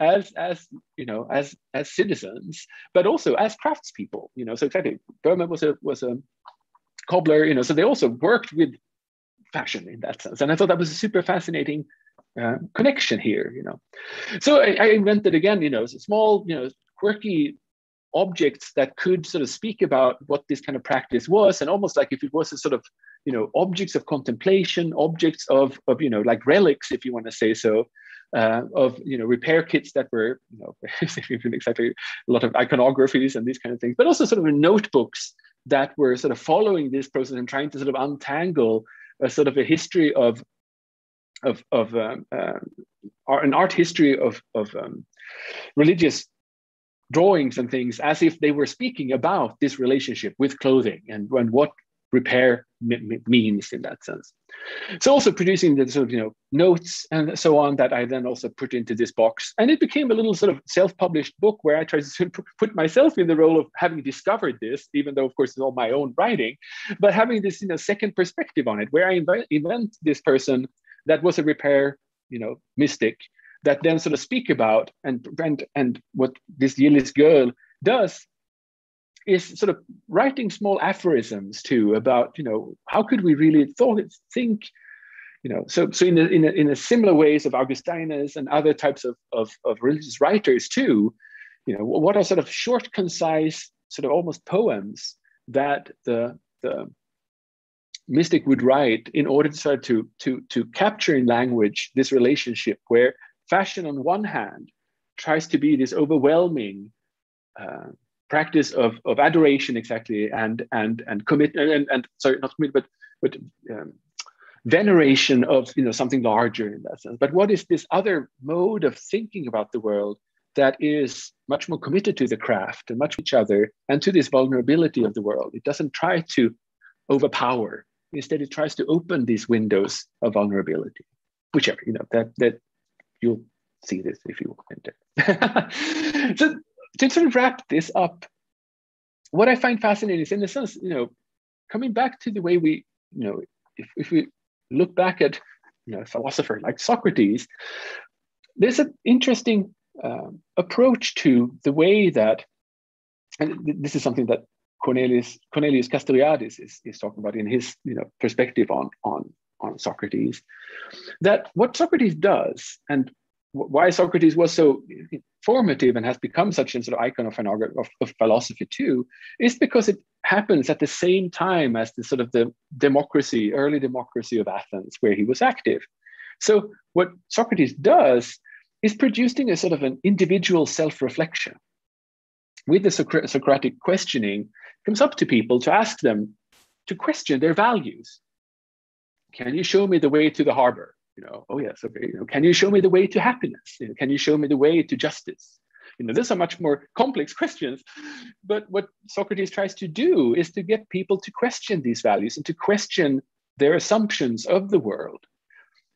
Speaker 2: as as you know as as citizens but also as craftspeople you know. So exactly Böhme was a was a cobbler you know so they also worked with fashion in that sense. And i thought that was a super fascinating uh, connection here you know. So I, I invented again you know small you know quirky objects that could sort of speak about what this kind of practice was and almost like if it was a sort of you know objects of contemplation objects of of you know like relics if you want to say so uh, of you know repair kits that were you know [laughs] exactly a lot of iconographies and these kind of things but also sort of notebooks that were sort of following this process and trying to sort of untangle a sort of a history of of of um, uh, an art history of of um, religious drawings and things as if they were speaking about this relationship with clothing and, and what repair means in that sense. So also producing the sort of you know notes and so on that I then also put into this box, and it became a little sort of self-published book where I tried to put myself in the role of having discovered this, even though of course it's all my own writing, but having this you know second perspective on it, where I invent this person that was a repair you know mystic that then sort of speak about and and and what this Gillis girl does is sort of writing small aphorisms too about you know how could we really thought think you know so so in a, in a, in a similar ways of Augustinus and other types of, of of religious writers too you know what are sort of short concise sort of almost poems that the the mystic would write in order to start to to to capture in language this relationship where fashion on one hand tries to be this overwhelming uh, practice of, of adoration exactly and and and commit and, and sorry not commit but but um, veneration of you know something larger in that sense. But what is this other mode of thinking about the world that is much more committed to the craft and much each other and to this vulnerability of the world? It doesn't try to overpower. Instead it tries to open these windows of vulnerability whichever you know that that you'll see this if you want it. [laughs] so to sort of wrap this up, what I find fascinating is in the sense, you know, coming back to the way we, you know, if, if we look back at, you know, a philosopher like Socrates, there's an interesting uh, approach to the way that, and this is something that Cornelius Cornelius Castoriadis is, is talking about in his you know perspective on on on Socrates, that what Socrates does and why Socrates was so formative and has become such an sort of icon of, of, of philosophy too, is because it happens at the same time as the sort of the democracy, early democracy of Athens, where he was active. So what Socrates does is producing a sort of an individual self-reflection. With the Socratic questioning, comes up to people to ask them to question their values can you show me the way to the harbor? You know, oh yes, okay. You know, can you show me the way to happiness? You know, can you show me the way to justice? You know, these are much more complex [laughs] questions. But what Socrates tries to do is to get people to question these values and to question their assumptions of the world.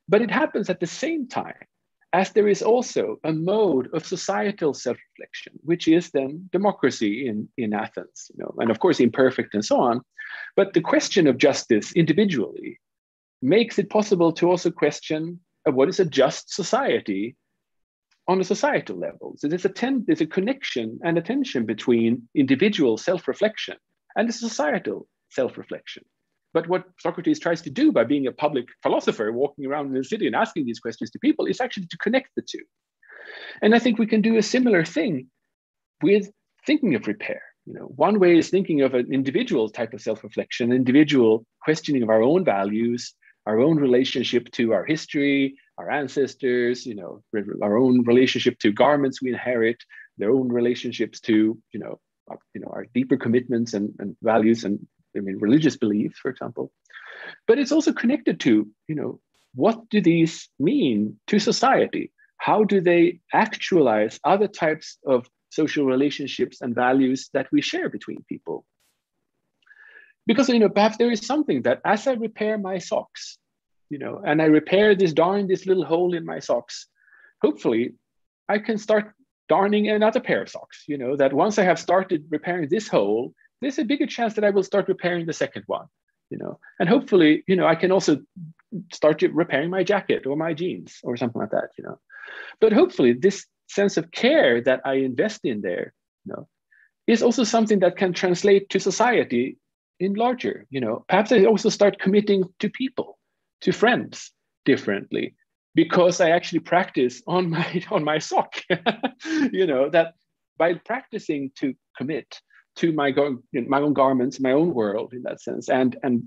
Speaker 2: But it happens at the same time as there is also a mode of societal self-reflection, which is then democracy in, in Athens, you know, and of course imperfect and so on. But the question of justice individually makes it possible to also question uh, what is a just society on a societal level. So there's a, ten, there's a connection and a tension between individual self-reflection and the societal self-reflection. But what Socrates tries to do by being a public philosopher, walking around in the city and asking these questions to people, is actually to connect the two. And I think we can do a similar thing with thinking of repair. You know, one way is thinking of an individual type of self-reflection, individual questioning of our own values, our own relationship to our history, our ancestors, you know, our own relationship to garments we inherit, their own relationships to, you know, our, you know, our deeper commitments and, and values and I mean religious beliefs, for example. But it's also connected to, you know, what do these mean to society? How do they actualize other types of social relationships and values that we share between people. Because you know, perhaps there is something that as I repair my socks, you know, and I repair this darn this little hole in my socks, hopefully I can start darning another pair of socks. You know, that once I have started repairing this hole, there's a bigger chance that I will start repairing the second one. You know, and hopefully, you know, I can also start repairing my jacket or my jeans or something like that. You know, but hopefully, this sense of care that I invest in there, you know, is also something that can translate to society in larger. You know, perhaps I also start committing to people, to friends differently because I actually practice on [laughs] my on my sock. [laughs] you know that by practicing to commit to my my own garments, my own world in that sense, and and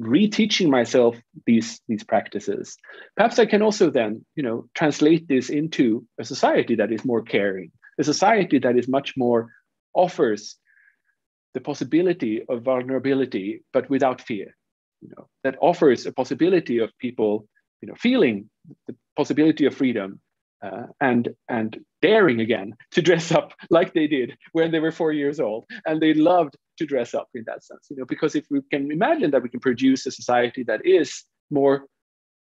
Speaker 2: reteaching myself these these practices perhaps i can also then you know translate this into a society that is more caring a society that is much more offers the possibility of vulnerability but without fear you know that offers a possibility of people you know feeling the possibility of freedom uh, and and daring again to dress up like they did when they were four years old. And they loved to dress up in that sense you know because if we can imagine that we can produce a society that is more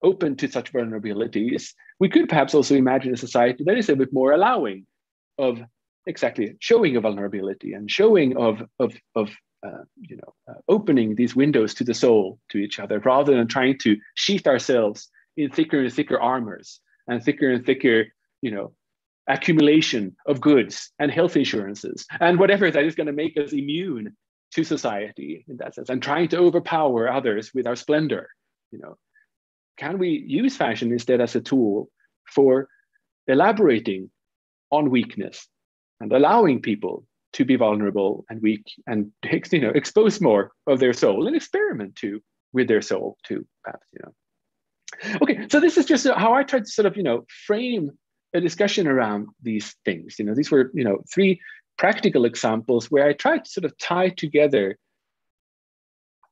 Speaker 2: open to such vulnerabilities we could perhaps also imagine a society that is a bit more allowing of exactly showing a vulnerability and showing of of of uh, you know uh, opening these windows to the soul to each other rather than trying to sheath ourselves in thicker and thicker armors and thicker and thicker, you know, accumulation of goods and health insurances and whatever that is going to make us immune to society in that sense and trying to overpower others with our splendor you know. Can we use fashion instead as a tool for elaborating on weakness and allowing people to be vulnerable and weak and [laughs] you know expose more of their soul and experiment too with their soul too perhaps you know Okay, so this is just how I tried to sort of, you know, frame a discussion around these things. You know, these were, you know, three practical examples where I tried to sort of tie together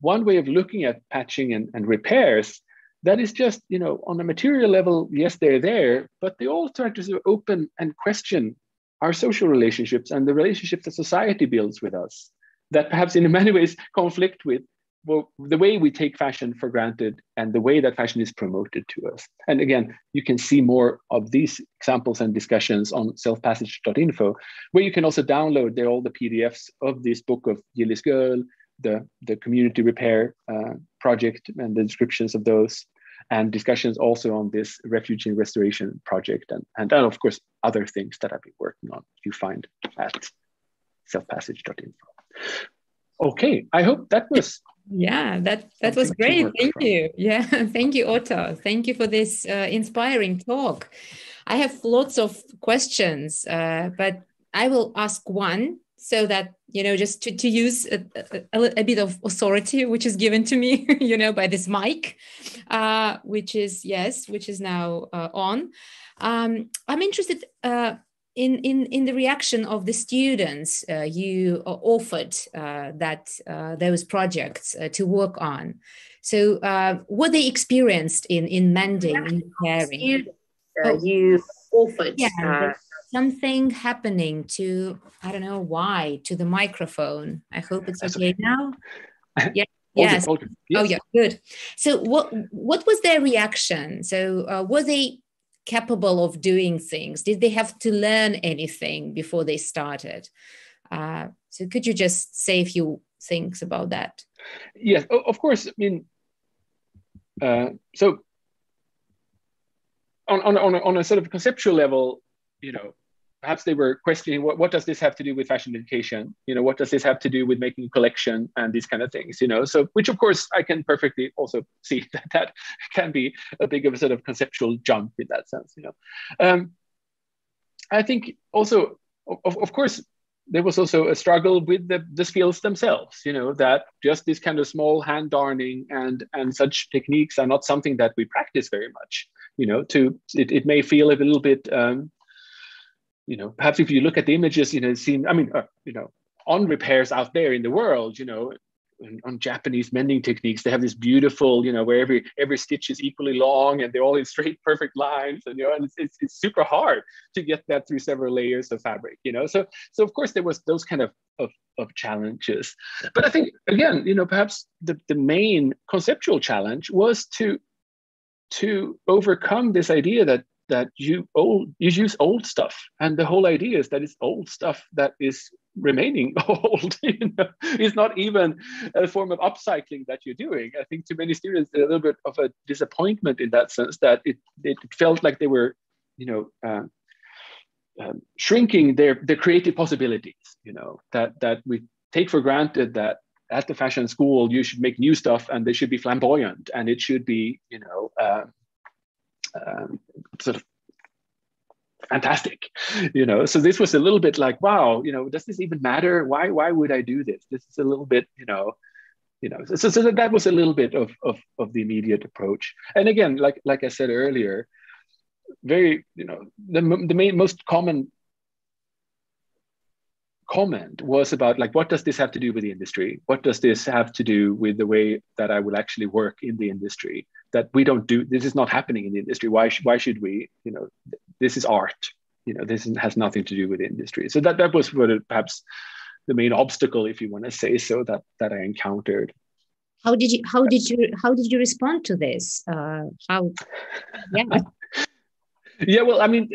Speaker 2: one way of looking at patching and, and repairs that is just, you know, on a material level, yes, they're there, but they all try to sort of open and question our social relationships and the relationships that society builds with us that perhaps in many ways conflict with well, the way we take fashion for granted and the way that fashion is promoted to us. And again, you can see more of these examples and discussions on selfpassage.info, where you can also download there all the PDFs of this book of Gillis Girl, the, the community repair uh, project and the descriptions of those, and discussions also on this refugee restoration project, and, and, and of course, other things that I've been working on, you find at selfpassage.info. Okay, I hope that was
Speaker 1: yeah that that was great. thank from. you. [laughs] Yeah thank you otto. Thank you for this uh, inspiring talk. I have lots of questions uh, but i will ask one so that you know just to, to use a, a, a, bit of authority which is given to me [laughs] you know by this mic uh, which is yes which is now uh, on um, i'm interested uh, in, in, in the reaction of the students uh, you offered uh, that uh, those projects uh, to work on. So uh, what they experienced in, in mending, in.
Speaker 3: Uh, oh, you offered.
Speaker 1: Yeah, something happening to, I don't know why, to the microphone. I hope it's okay, okay. now. [laughs] Yeah. Yes. yes. Oh yeah, good. So what what was their reaction? So were they capable of doing things? Did they have to learn anything before they started? Uh, so could you just say a few things about that?
Speaker 2: Yes, of course. I mean, uh, so on, on, on, a, on a sort of conceptual level, you know, perhaps they were questioning what, what does this have to do with fashion education? You know what does this have to do with making a collection and these kind of things you know? So which of course i can perfectly also see [laughs] that that can be a big of a sort of conceptual jump in that sense you know? Um, i think also of, of course there was also a struggle with the, the skills themselves you know that just this kind of small hand darning and and such techniques are not something that we practice very much you know? To it, it may feel a little bit um, you know, perhaps if you look at the images, you know, seen, I mean, uh, you know, on repairs out there in the world, you know, on Japanese mending techniques, they have this beautiful, you know, where every every stitch is equally long and they're all in straight, [laughs] perfect lines, and you know, and it's, it's, it's, super hard to get that through several layers of fabric, you know. So so of course there was those kind of of, of challenges, but I think again, you know, perhaps the the main conceptual challenge was to to overcome this idea that that you old you use old stuff. And the whole idea is that it's old stuff that is remaining [laughs] old [laughs] you know? It's not even a form of upcycling that you're doing. I think to many students a little bit of a disappointment in that sense that it, it felt like they were you know um, um, shrinking their their creative possibilities you know? That that we take for granted that at the fashion school you should make new stuff and they should be flamboyant and it should be you know um, um, sort of fantastic you know? So this was a little bit like wow you know does this even matter? Why why would i do this? This is a little bit you know you know so, so that was a little bit of, of of the immediate approach. And again like like i said earlier very you know the, the main most common comment was about like what does this have to do with the industry? What does this have to do with the way that i will actually work in the industry that we don't do this is not happening in the industry. Why, sh- why should we? You know this is art. You know this has nothing to do with industry. So that that was what it, perhaps the main obstacle if you want to say so that that i encountered.
Speaker 1: How did you how did you how did you respond to this? Uh how yeah. [laughs]
Speaker 2: Yeah well i mean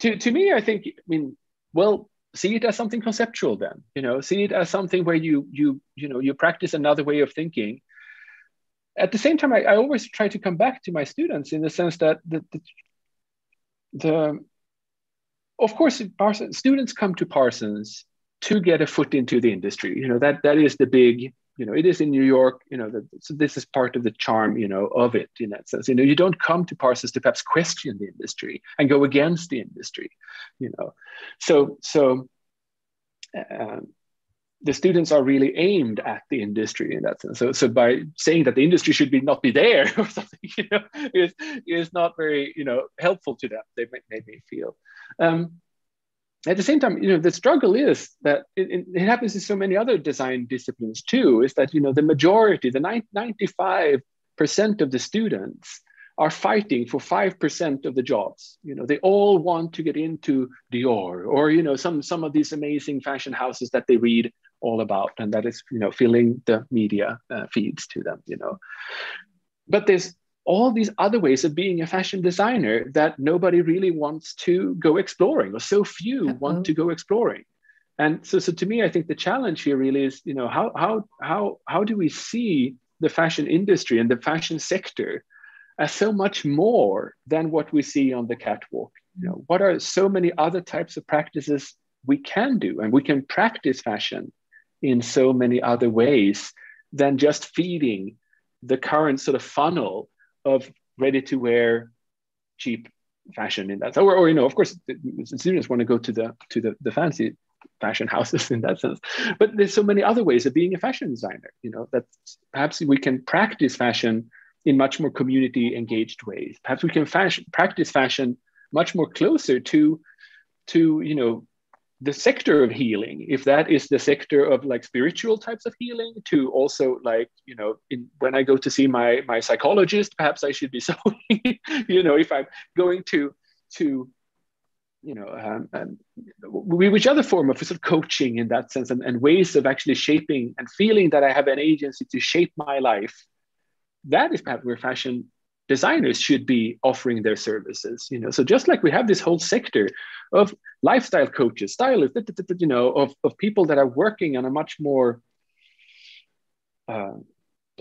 Speaker 2: to to me i think i mean well see it as something conceptual then you know see it as something where you you you know you practice another way of thinking at the same time I, I always try to come back to my students in the sense that the, the, the of course Parsons, students come to parsons to get a foot into the industry. You know that that is the big you know it is in new york you know the, so this is part of the charm you know of it in that sense. You know you don't come to parsons to perhaps question the industry and go against the industry you know. So so um, the students are really aimed at the industry in that sense. So, so by saying that the industry should be not be there [laughs] or something, you know, is is not very you know helpful to them. They made me feel. Um, at the same time, you know, the struggle is that it, it, happens in so many other design disciplines too. Is that you know the majority, the 95 percent of the students are fighting for 5% of the jobs. You know, they all want to get into Dior or, you know, some, some of these amazing fashion houses that they read all about. And that is, you know, filling the media uh, feeds to them, you know. But there's all these other ways of being a fashion designer that nobody really wants to go exploring or so few Uh-oh. want to go exploring. And so, so to me, I think the challenge here really is, you know, how, how, how, how do we see the fashion industry and the fashion sector as so much more than what we see on the catwalk. You know, what are so many other types of practices we can do, and we can practice fashion in so many other ways than just feeding the current sort of funnel of ready-to-wear cheap fashion in that. Or, or you know, of course, students want to go to the to the, the fancy fashion [laughs] houses in that sense. But there's so many other ways of being a fashion designer. You know, that perhaps we can practice fashion in much more community engaged ways. Perhaps we can fashion, practice fashion much more closer to, to you know, the sector of healing, if that is the sector of like spiritual types of healing, to also like you know, in, when I go to see my my psychologist, perhaps I should be [laughs] so you know, if I'm going to to you know, um, um, which other form of sort of coaching in that sense, and, and ways of actually shaping and feeling that I have an agency to shape my life that is perhaps where fashion designers should be offering their services you know so just like we have this whole sector of lifestyle coaches stylists you know of, of people that are working on a much more uh,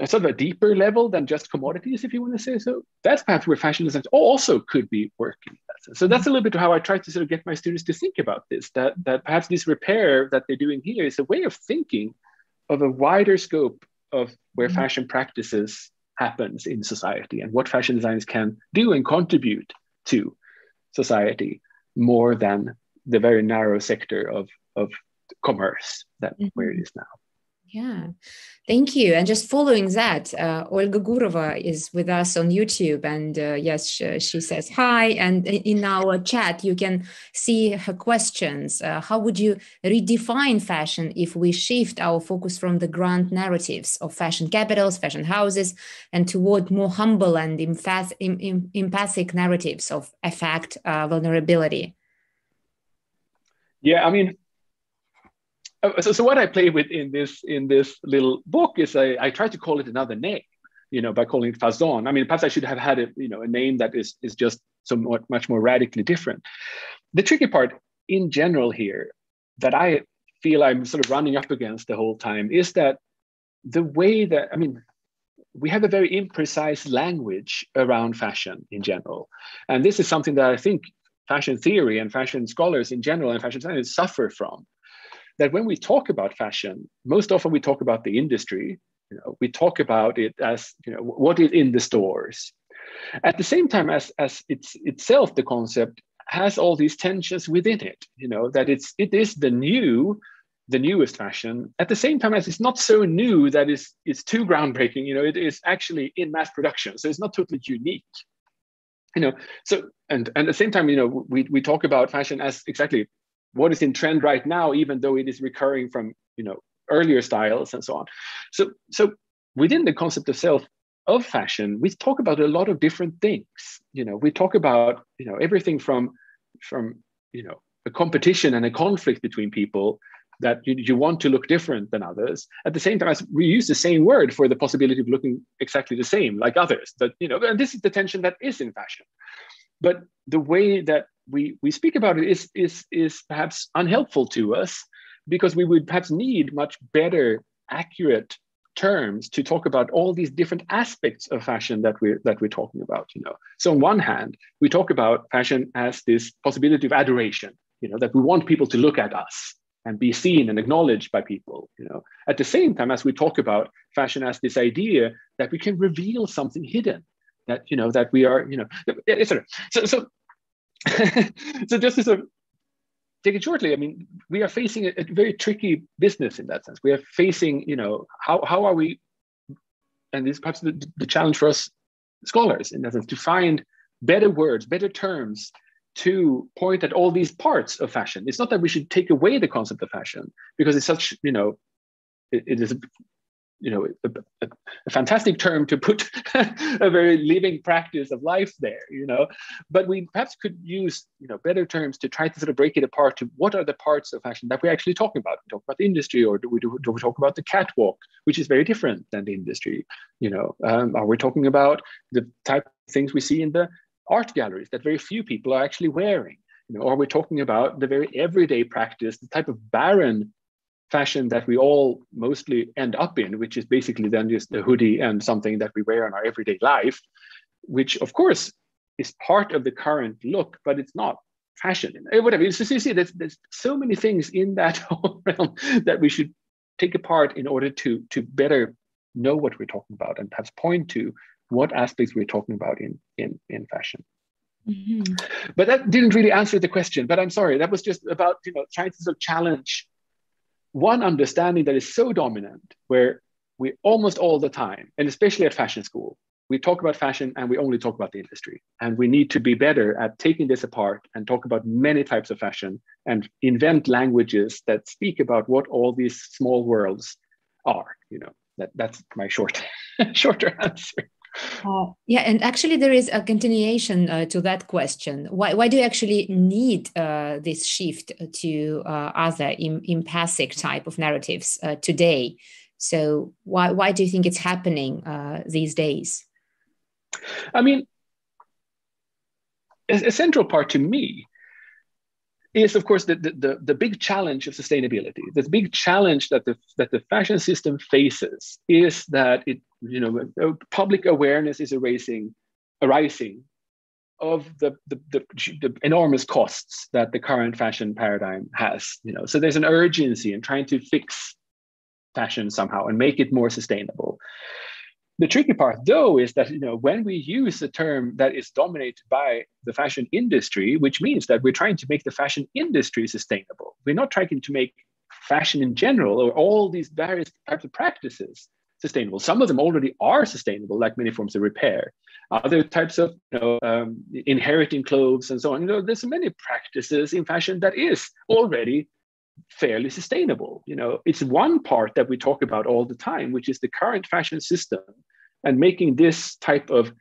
Speaker 2: sort of a deeper level than just commodities if you want to say so that's perhaps where fashion designers also could be working so that's a little bit how i try to sort of get my students to think about this that that perhaps this repair that they're doing here is a way of thinking of a wider scope of where mm-hmm. fashion practices happens in society and what fashion designers can do and contribute to society more than the very narrow sector of, of commerce that mm-hmm. where it is now.
Speaker 1: Yeah, thank you. And just following that, uh, Olga Gurova is with us on YouTube. And uh, yes, she, she, says hi. And in our chat, you can see her questions. Uh, how would you redefine fashion if we shift our focus from the grand narratives of fashion capitals, fashion houses, and toward more humble and empathic narratives of affect, uh, vulnerability?
Speaker 2: Yeah, I mean, Uh, so, so what I play with in this in this little book is I, I try to call it another name, you know, by calling it Fason. I mean, perhaps I should have had a you know a name that is is just somewhat much more radically different. The tricky part in general here that I feel I'm sort of running up against the whole time is that the way that I mean we have a very imprecise language around fashion in general. And this is something that I think fashion theory and fashion scholars in general and fashion scientists suffer from that when we talk about fashion, most often we talk about the industry. You know, we talk about it as you know what is in the stores. At the same time as as it's itself the concept has all these tensions within it. You know that it's it is the new the newest fashion at the same time as it's not so new that it's, it's too groundbreaking you know it is actually in mass production so it's not totally unique you know so and, and at the same time you know we, we talk about fashion as exactly what is in trend right now, even though it is recurring from you know earlier styles and so on. So so within the concept of self of fashion, we talk about a lot of different things. You know, we talk about you know everything from from you know a competition and a conflict between people that you, you want to look different than others at the same time as we use the same word for the possibility of looking exactly the same like others that you know and this is the tension that is in fashion but the way that we, we speak about it is, is, is perhaps unhelpful to us because we would perhaps need much better, accurate terms to talk about all these different aspects of fashion that we're that we're talking about you know. So on one hand we talk about fashion as this possibility of adoration you know that we want people to look at us and be seen and acknowledged by people you know. At the same time as we talk about fashion as this idea that we can reveal something hidden that you know that we are you know etc so so [laughs] so just to sort of take it shortly, I mean, we are facing a, a, very tricky business in that sense. We are facing, you know, how, how are we, and this is perhaps the, the challenge for us scholars in that sense, to find better words, better terms to point at all these parts of fashion. It's not that we should take away the concept of fashion because it's such, you know, it, it is you know a, a, a, fantastic term to put [laughs] a very living practice of life there you know. But we perhaps could use you know better terms to try to sort of break it apart to what are the parts of fashion that we're actually talking about. We talk about the industry or do we, do, do we talk about the catwalk which is very different than the industry you know. Um, are we talking about the type of things we see in the art galleries that very few people are actually wearing? You know, or we're talking about the very everyday practice, the type of barren fashion that we all mostly end up in, which is basically then just a hoodie and something that we wear in our everyday life, which of course is part of the current look, but it's not fashion. Eh, whatever. So you see, there's, there's so many things in that [laughs] whole realm that we should take apart in order to, to better know what we're talking about and perhaps point to what aspects we're talking about in, in, in fashion. Mm-hmm. But that didn't really answer the question. But I'm sorry. That was just about you know trying to sort of challenge one understanding that is so dominant where we almost all the time, and especially at fashion school, we talk about fashion and we only talk about the industry. And we need to be better at taking this apart and talk about many types of fashion and invent languages that speak about what all these small worlds are. You know, that, that's my short, [laughs] shorter answer.
Speaker 1: Uh, yeah, and actually, there is a continuation uh, to that question. Why, why do you actually need uh, this shift to uh, other Im- empathic type of narratives uh, today? So, why, why do you think it's happening uh, these days?
Speaker 2: I mean, a, a central part to me is of course the, the, the, big challenge of sustainability. The big challenge that the, that the fashion system faces is that it, you know, uh, public awareness is arising, arising of the, the, the, the, enormous costs that the current fashion paradigm has. You know, so there's an urgency in trying to fix fashion somehow and make it more sustainable. The tricky part, though, is that you know when we use a term that is dominated by the fashion industry, which means that we're trying to make the fashion industry sustainable. We're not trying to make fashion in general or all these various types of practices sustainable. Some of them already are sustainable, like many forms of repair. Other types of you know, um, inheriting clothes and so on. You know, there's many practices in fashion that is already fairly sustainable. You know, it's one part that we talk about all the time, which is the current fashion system and making this type of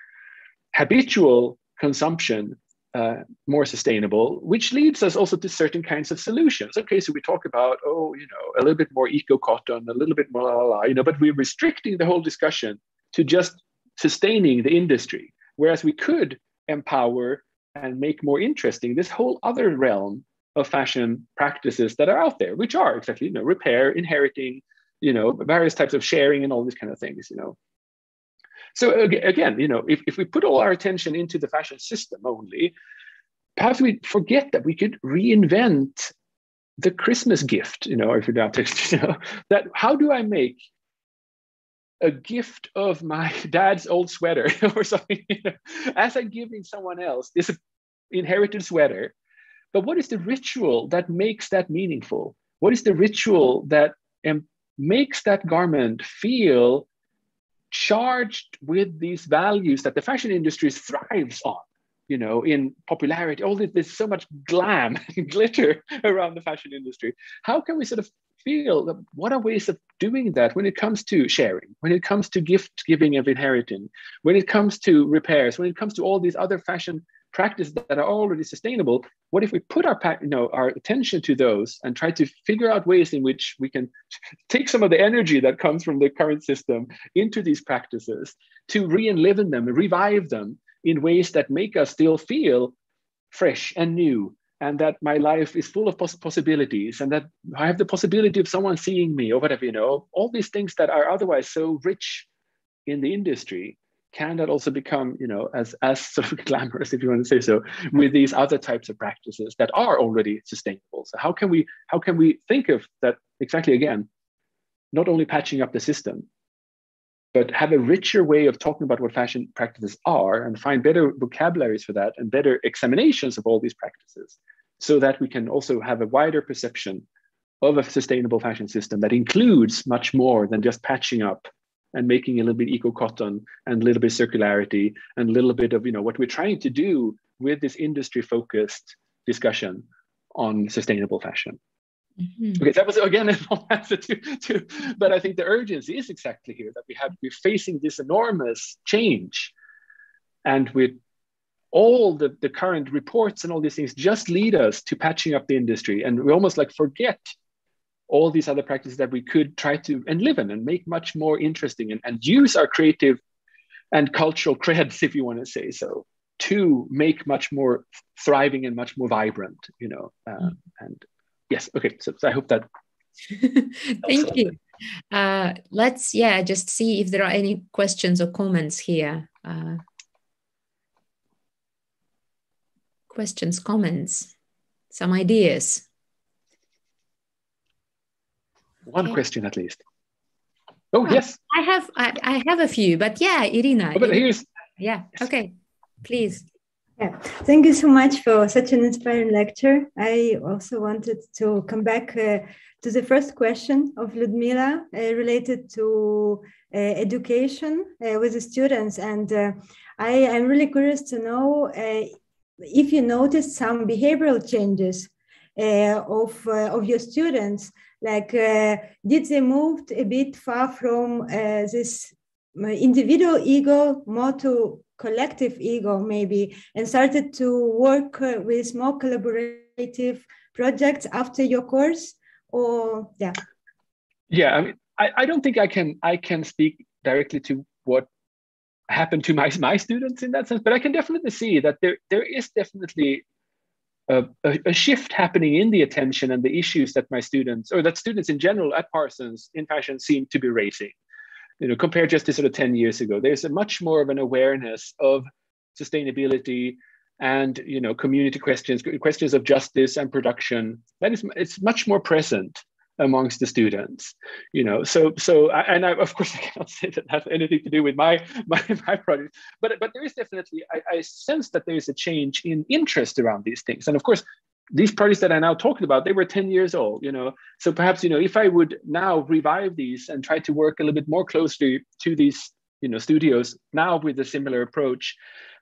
Speaker 2: habitual consumption uh, more sustainable, which leads us also to certain kinds of solutions. Okay, so we talk about, oh, you know, a little bit more eco cotton, a little bit more, la, la, la, you know, but we're restricting the whole discussion to just sustaining the industry, whereas we could empower and make more interesting this whole other realm of fashion practices that are out there, which are exactly, you know, repair, inheriting, you know, various types of sharing and all these kind of things, you know. So again, you know, if, if we put all our attention into the fashion system only, perhaps we forget that we could reinvent the Christmas gift, you know, if you're not text, [laughs] you know, that how do I make a gift of my [laughs] dad's old sweater [laughs] or something, you know, as I'm giving someone else this inherited sweater. But what is the ritual that makes that meaningful? What is the ritual that makes that garment feel charged with these values that the fashion industry thrives on you know in popularity. All this there's so much glam [laughs] and glitter around the fashion industry. How can we sort of feel what are ways of doing that when it comes to sharing when it comes to gift giving and inheriting when it comes to repairs when it comes to all these other fashion practices that are already sustainable what if we put our you know our attention to those and try to figure out ways in which we can [laughs] take some of the energy that comes from the current system into these practices to re-enliven them revive them in ways that make us still feel fresh and new and that my life is full of poss- possibilities and that i have the possibility of someone seeing me or whatever you know all these things that are otherwise so rich in the industry can that also become you know as as [laughs] sort of glamorous if you want to say so with these other types of practices that are already sustainable? So how can we how can we think of that exactly again not only patching up the system but have a richer way of talking about what fashion practices are and find better vocabularies for that and better examinations of all these practices so that we can also have a wider perception of a sustainable fashion system that includes much more than just patching up and making a little bit eco cotton and a little bit circularity and a little bit of you know what we're trying to do with this industry focused discussion on sustainable fashion. Mm-hmm. okay that was again [laughs] a long answer to, to but i think the urgency is exactly here that we have we're facing this enormous change. And with all the, the current reports and all these things just lead us to patching up the industry. And we almost like forget all these other practices that we could try to and live in and make much more interesting and, and use our creative and cultural [laughs] creds, if you want to say so, to make much more thriving and much more vibrant, you know. Mm. And yes, okay, so, so I hope that. [laughs]
Speaker 1: Thank you. Uh, let's, yeah, just see if there are any questions or comments here. Uh, questions, comments, some ideas.
Speaker 2: One okay. question at least. Oh, oh yes.
Speaker 1: I have I, I, have a few, but yeah, Irina. Oh, but here's yeah. Okay, please.
Speaker 4: Yeah, thank you so much for such an inspiring lecture. I also wanted to come back uh, to the first question of Ludmila uh, related to uh, education uh, with the students. And uh, I am really curious to know uh, if you noticed some behavioral changes of, of your students like uh, did they moved a bit far from uh, this uh, individual ego more to collective ego maybe and started to work with more collaborative projects after your course? Or yeah.
Speaker 2: Yeah i mean I, I don't think i can i can speak directly to what happened to my my students in that sense but i can definitely see that there there is definitely a, a, shift happening in the attention and the issues that my students or that students in general at Parsons in fashion seem to be raising. You know, compared just to sort of 10 years ago, there's a much more of an awareness of sustainability and you know community questions, questions of justice and production. That is it's much more present amongst the students you know so so and I, of course [laughs] i cannot say that has anything to do with my [laughs] my, my project but but there is definitely I, I sense that there is a change in interest around these things and of course these projects that I now talked about, they were 10 years old, you know. So perhaps, you know, if I would now revive these and try to work a little bit more closely to these, you know, studios now with a similar approach,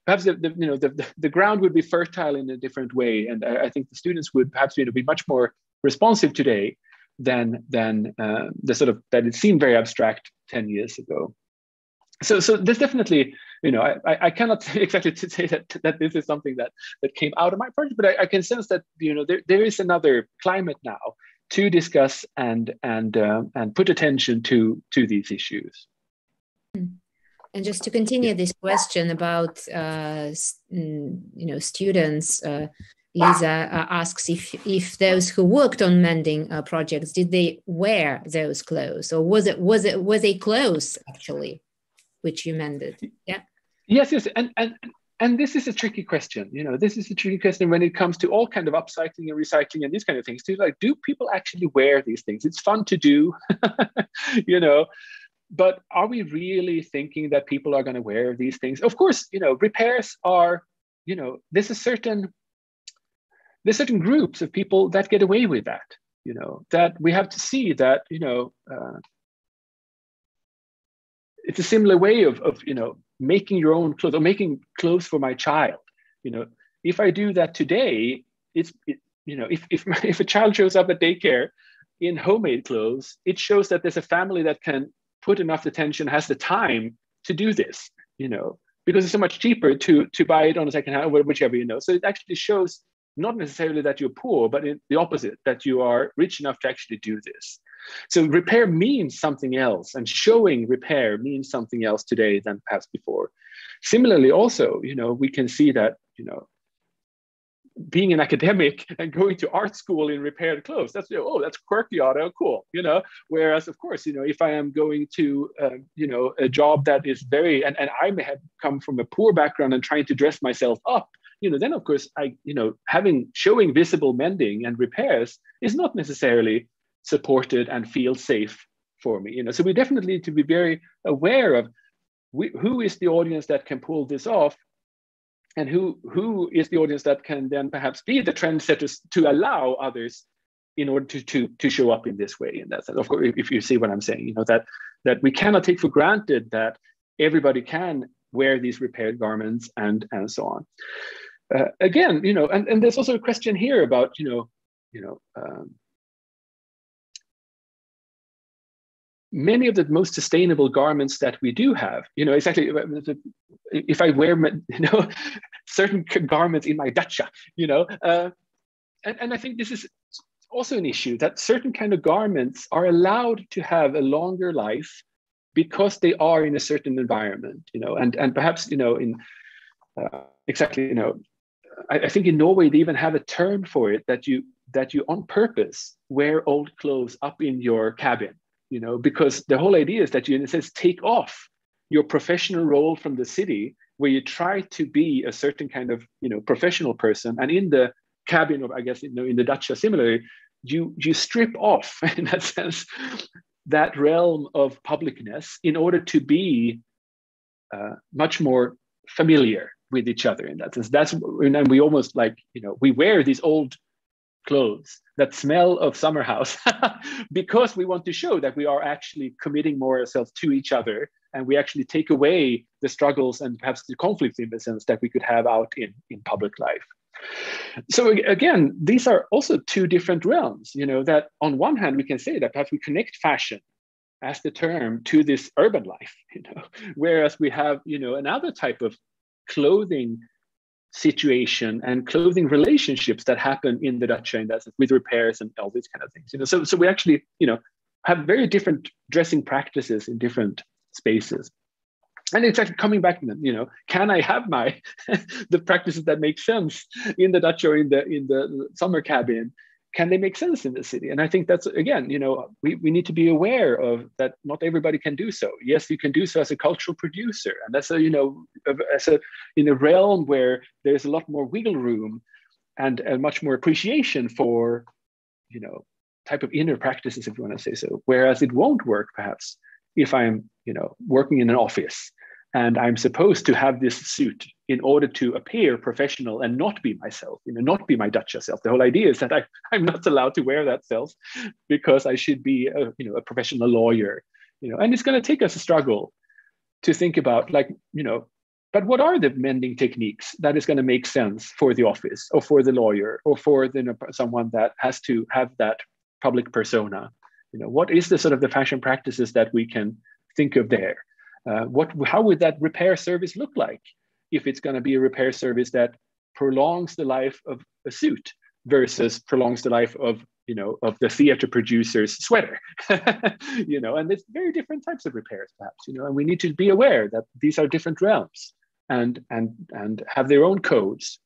Speaker 2: perhaps the, the you know the, the ground would be fertile in a different way. And I, I think the students would perhaps you know be much more responsive today than than uh, the sort of that it seemed very abstract 10 years ago. So so there's definitely you know i i cannot [laughs] exactly to say that that this is something that that came out of my project but i, I can sense that you know there, there is another climate now to discuss and and uh, and put attention to to these issues.
Speaker 1: And just to continue this question about uh, mm, you know students uh, Lisa uh, asks if if those who worked on mending uh, projects did they wear those clothes? Or was it was it was a clothes actually which you mended? Yeah.
Speaker 2: Yes yes and and and this is a tricky question you know this is a tricky question when it comes to all kind of upcycling and recycling and these kind of things too like do people actually wear these things? It's fun to do [laughs] you know but are we really thinking that people are going to wear these things? Of course you know repairs are you know there's a certain there's certain groups of people that get away with that you know that we have to see that you know uh, it's a similar way of, of you know making your own clothes or making clothes for my child. You know if i do that today it's it, you know if, if, [laughs] if a child shows up at daycare in homemade clothes it shows that there's a family that can put enough attention has the time to do this you know because it's so much cheaper to to buy it on a second hand whichever you know. So it actually shows not necessarily that you're poor, but the opposite, that you are rich enough to actually do this. So repair means something else, and showing repair means something else today than perhaps before. Similarly, also, you know, we can see that, you know, being an academic [laughs] and going to art school in repaired clothes that's oh that's quirky auto cool you know whereas of course you know if i am going to uh, you know a job that is very and, and i may have come from a poor background and trying to dress myself up you know, then of course, I, you know, having showing visible mending and repairs is not necessarily supported and feel safe for me. You know, so we definitely need to be very aware of we, who is the audience that can pull this off, and who who is the audience that can then perhaps be the trendsetters to allow others in order to to to show up in this way. And that's of course, if you see what I'm saying, you know that that we cannot take for granted that everybody can wear these repaired garments and and so on uh, again, you know, and, and there's also a question here about, you know, you know, um, many of the most sustainable garments that we do have, you know, exactly if I wear, [laughs] you know, certain garments in my dacha, you know, uh, and, and I think this is also an issue that certain kind of garments are allowed to have a longer life because they are in a certain environment, you know, and, and perhaps, you know, in uh, exactly, you know, I, I think in Norway they even have a term for it that you that you on purpose wear old clothes up in your cabin you know because the whole idea is that you in a sense take off your professional role from the city where you try to be a certain kind of you know professional person. And in the cabin of i guess you know in the dacha similarly you you strip off [laughs] in that sense that realm of publicness in order to be uh, much more familiar with each other in that sense. That's and we almost like you know we wear these old clothes that smell of summer house [laughs] because we want to show that we are actually committing more ourselves to each other and we actually take away the struggles and perhaps the conflicts in the sense that we could have out in, in public life so again these are also two different realms you know that on one hand we can say that perhaps we connect fashion as the term to this urban life [laughs] you know whereas we have you know another type of clothing situation and clothing relationships that happen in the dacha that's with repairs and all these kind of things. You know, so so we actually, you know, have very different dressing practices in different spaces. And it's actually coming back, to them, you know, can I have my [laughs] the practices that make sense in the dacha or in the in the summer cabin can they make sense in the city? And i think that's again you know we, we need to be aware of that not everybody can do so. Yes you can do so as a cultural producer and that's a you know as a in a realm where there's a lot more wiggle room and, and much more appreciation for you know type of inner practices if you want to say so. Whereas it won't work perhaps if i'm you know working in an office and i'm supposed to have this suit in order to appear professional and not be myself, you know, not be my dacha self. The whole idea is that I, [laughs] I'm not allowed to wear that self because I should be a, you know, a professional lawyer, you know, and it's going to take us a struggle to think about like, you know, but what are the mending techniques that is going to make sense for the office or for the lawyer or for the, someone that has to have that public persona? You know, what is the sort of the fashion practices that we can think of there? Uh, what, how would that repair service look like? If it's going to be a repair service that prolongs the life of a suit versus prolongs the life of you know of the theater producer's sweater [laughs] you know and it's very different types of repairs perhaps you know and we need to be aware that these are different realms and and and have their own codes.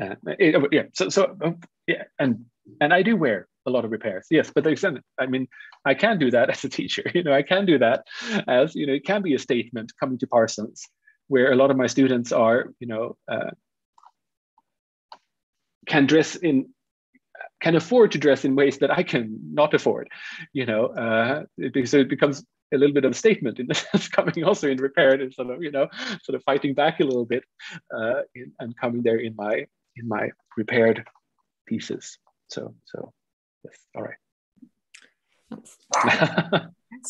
Speaker 2: Uh, it, yeah so so um, yeah and and i do wear a lot of repairs yes but they extent i mean i can do that [laughs] as a teacher you know i can do that as you know it can be a statement coming to parsons where a lot of my students are, you know, uh, can dress in, can afford to dress in ways that I can not afford, you know, uh, it, so it becomes a little bit of a statement in [laughs] coming also in repaired and sort of, you know, sort of fighting back a little bit uh, in, and coming there in my, in my repaired pieces. So, so yes, all right.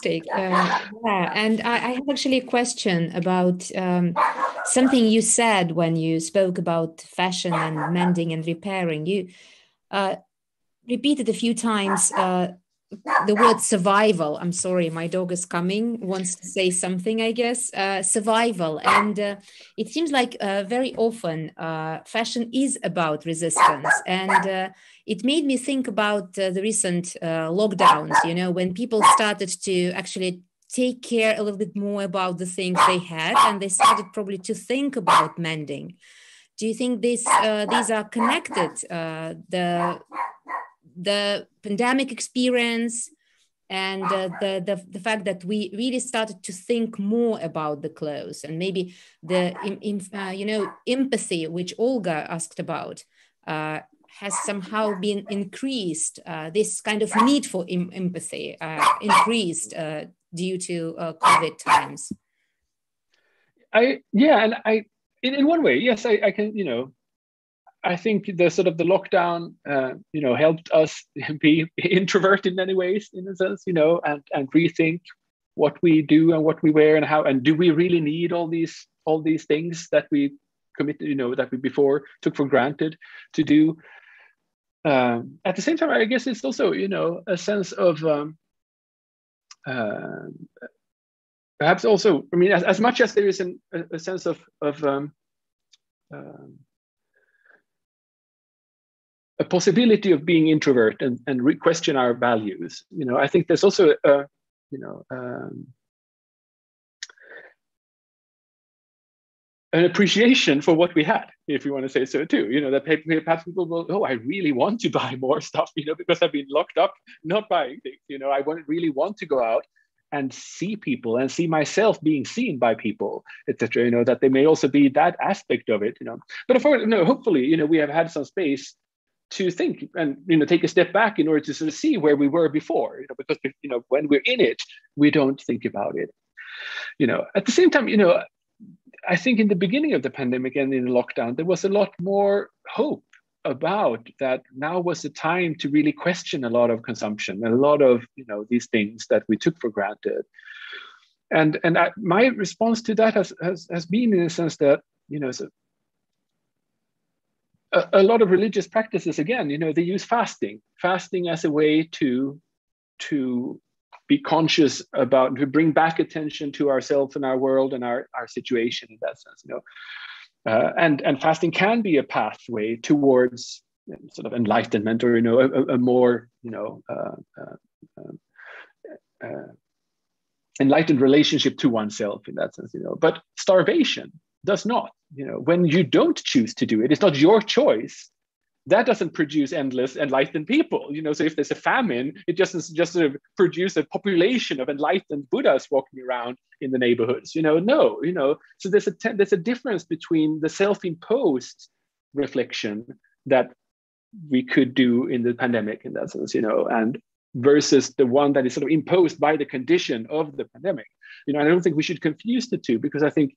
Speaker 1: Fantastic. Uh, yeah, and I, I, have actually a question about um, something you said when you spoke about fashion and mending and repairing. You uh, repeated a few times uh, the word survival. I'm sorry, my dog is coming, wants to say something, I guess. Uh, survival. And uh, it seems like uh, very often uh, fashion is about resistance. And uh, it made me think about uh, the recent lockdowns, you know, when people started to actually take care a little bit more about the things they had and they started probably to think about mending. Do you think this, these are connected? the the pandemic experience and uh, the, the, the fact that we really started to think more about the clothes and maybe the in, in, uh, you know empathy which Olga asked about uh, has somehow been increased. Uh, this kind of need for em empathy uh, increased uh, due to COVID times.
Speaker 2: I yeah, and I in, in one way yes, I, I can you know I think the sort of the lockdown, uh, you know, helped us [laughs] be introvert in many ways, in a sense, you know, and and rethink what we do and what we wear and how and do we really need all these all these things that we committed, you know, that we before took for granted to do. Um, at the same time, I guess it's also, you know, a sense of um, uh, perhaps also, I mean, as, as much as there is an, a, a sense of of um, um a possibility of being introvert and, and question our values. You know, I think there's also a, you know, um, an appreciation for what we had, if you want to say so too. You know, that perhaps people will, oh, I really want to [laughs] buy more stuff, you know, because I've been locked up, not buying things. You know, I really want to go out and see people and see myself being seen by people, etc. You know, that there may also be that aspect of it. You know, but of course, no, hopefully, you know, we have had some space to think and you know take a step back in order to sort of see where we were before you know because you know when we're in it we don't think about it. You know at the same time you know i think in the beginning of the pandemic and in the lockdown there was a lot more hope about that now was the time to really question a lot of consumption and a lot of you know these things that we took for granted. And and I, my response to that has, has has been in the sense that you know so a, lot of religious practices again you know they use fasting. Fasting as a way to to be conscious about to bring back attention to ourselves and our world and our, our situation in that sense you know. Uh, and and fasting can be a pathway towards sort of enlightenment or you know a, a more you know uh, uh, um, uh, enlightened relationship to oneself in that sense you know. But starvation does not you know when you don't choose to do it it's not your choice. That doesn't produce endless enlightened people you know so if there's a famine it doesn't just sort of produce a population of enlightened buddhas walking around in the neighborhoods you know no you know so there's a there's a difference between the self-imposed reflection that we could do in the pandemic in that sense you know and versus the one that is sort of imposed by the condition of the pandemic. You know i don't think we should confuse the two because i think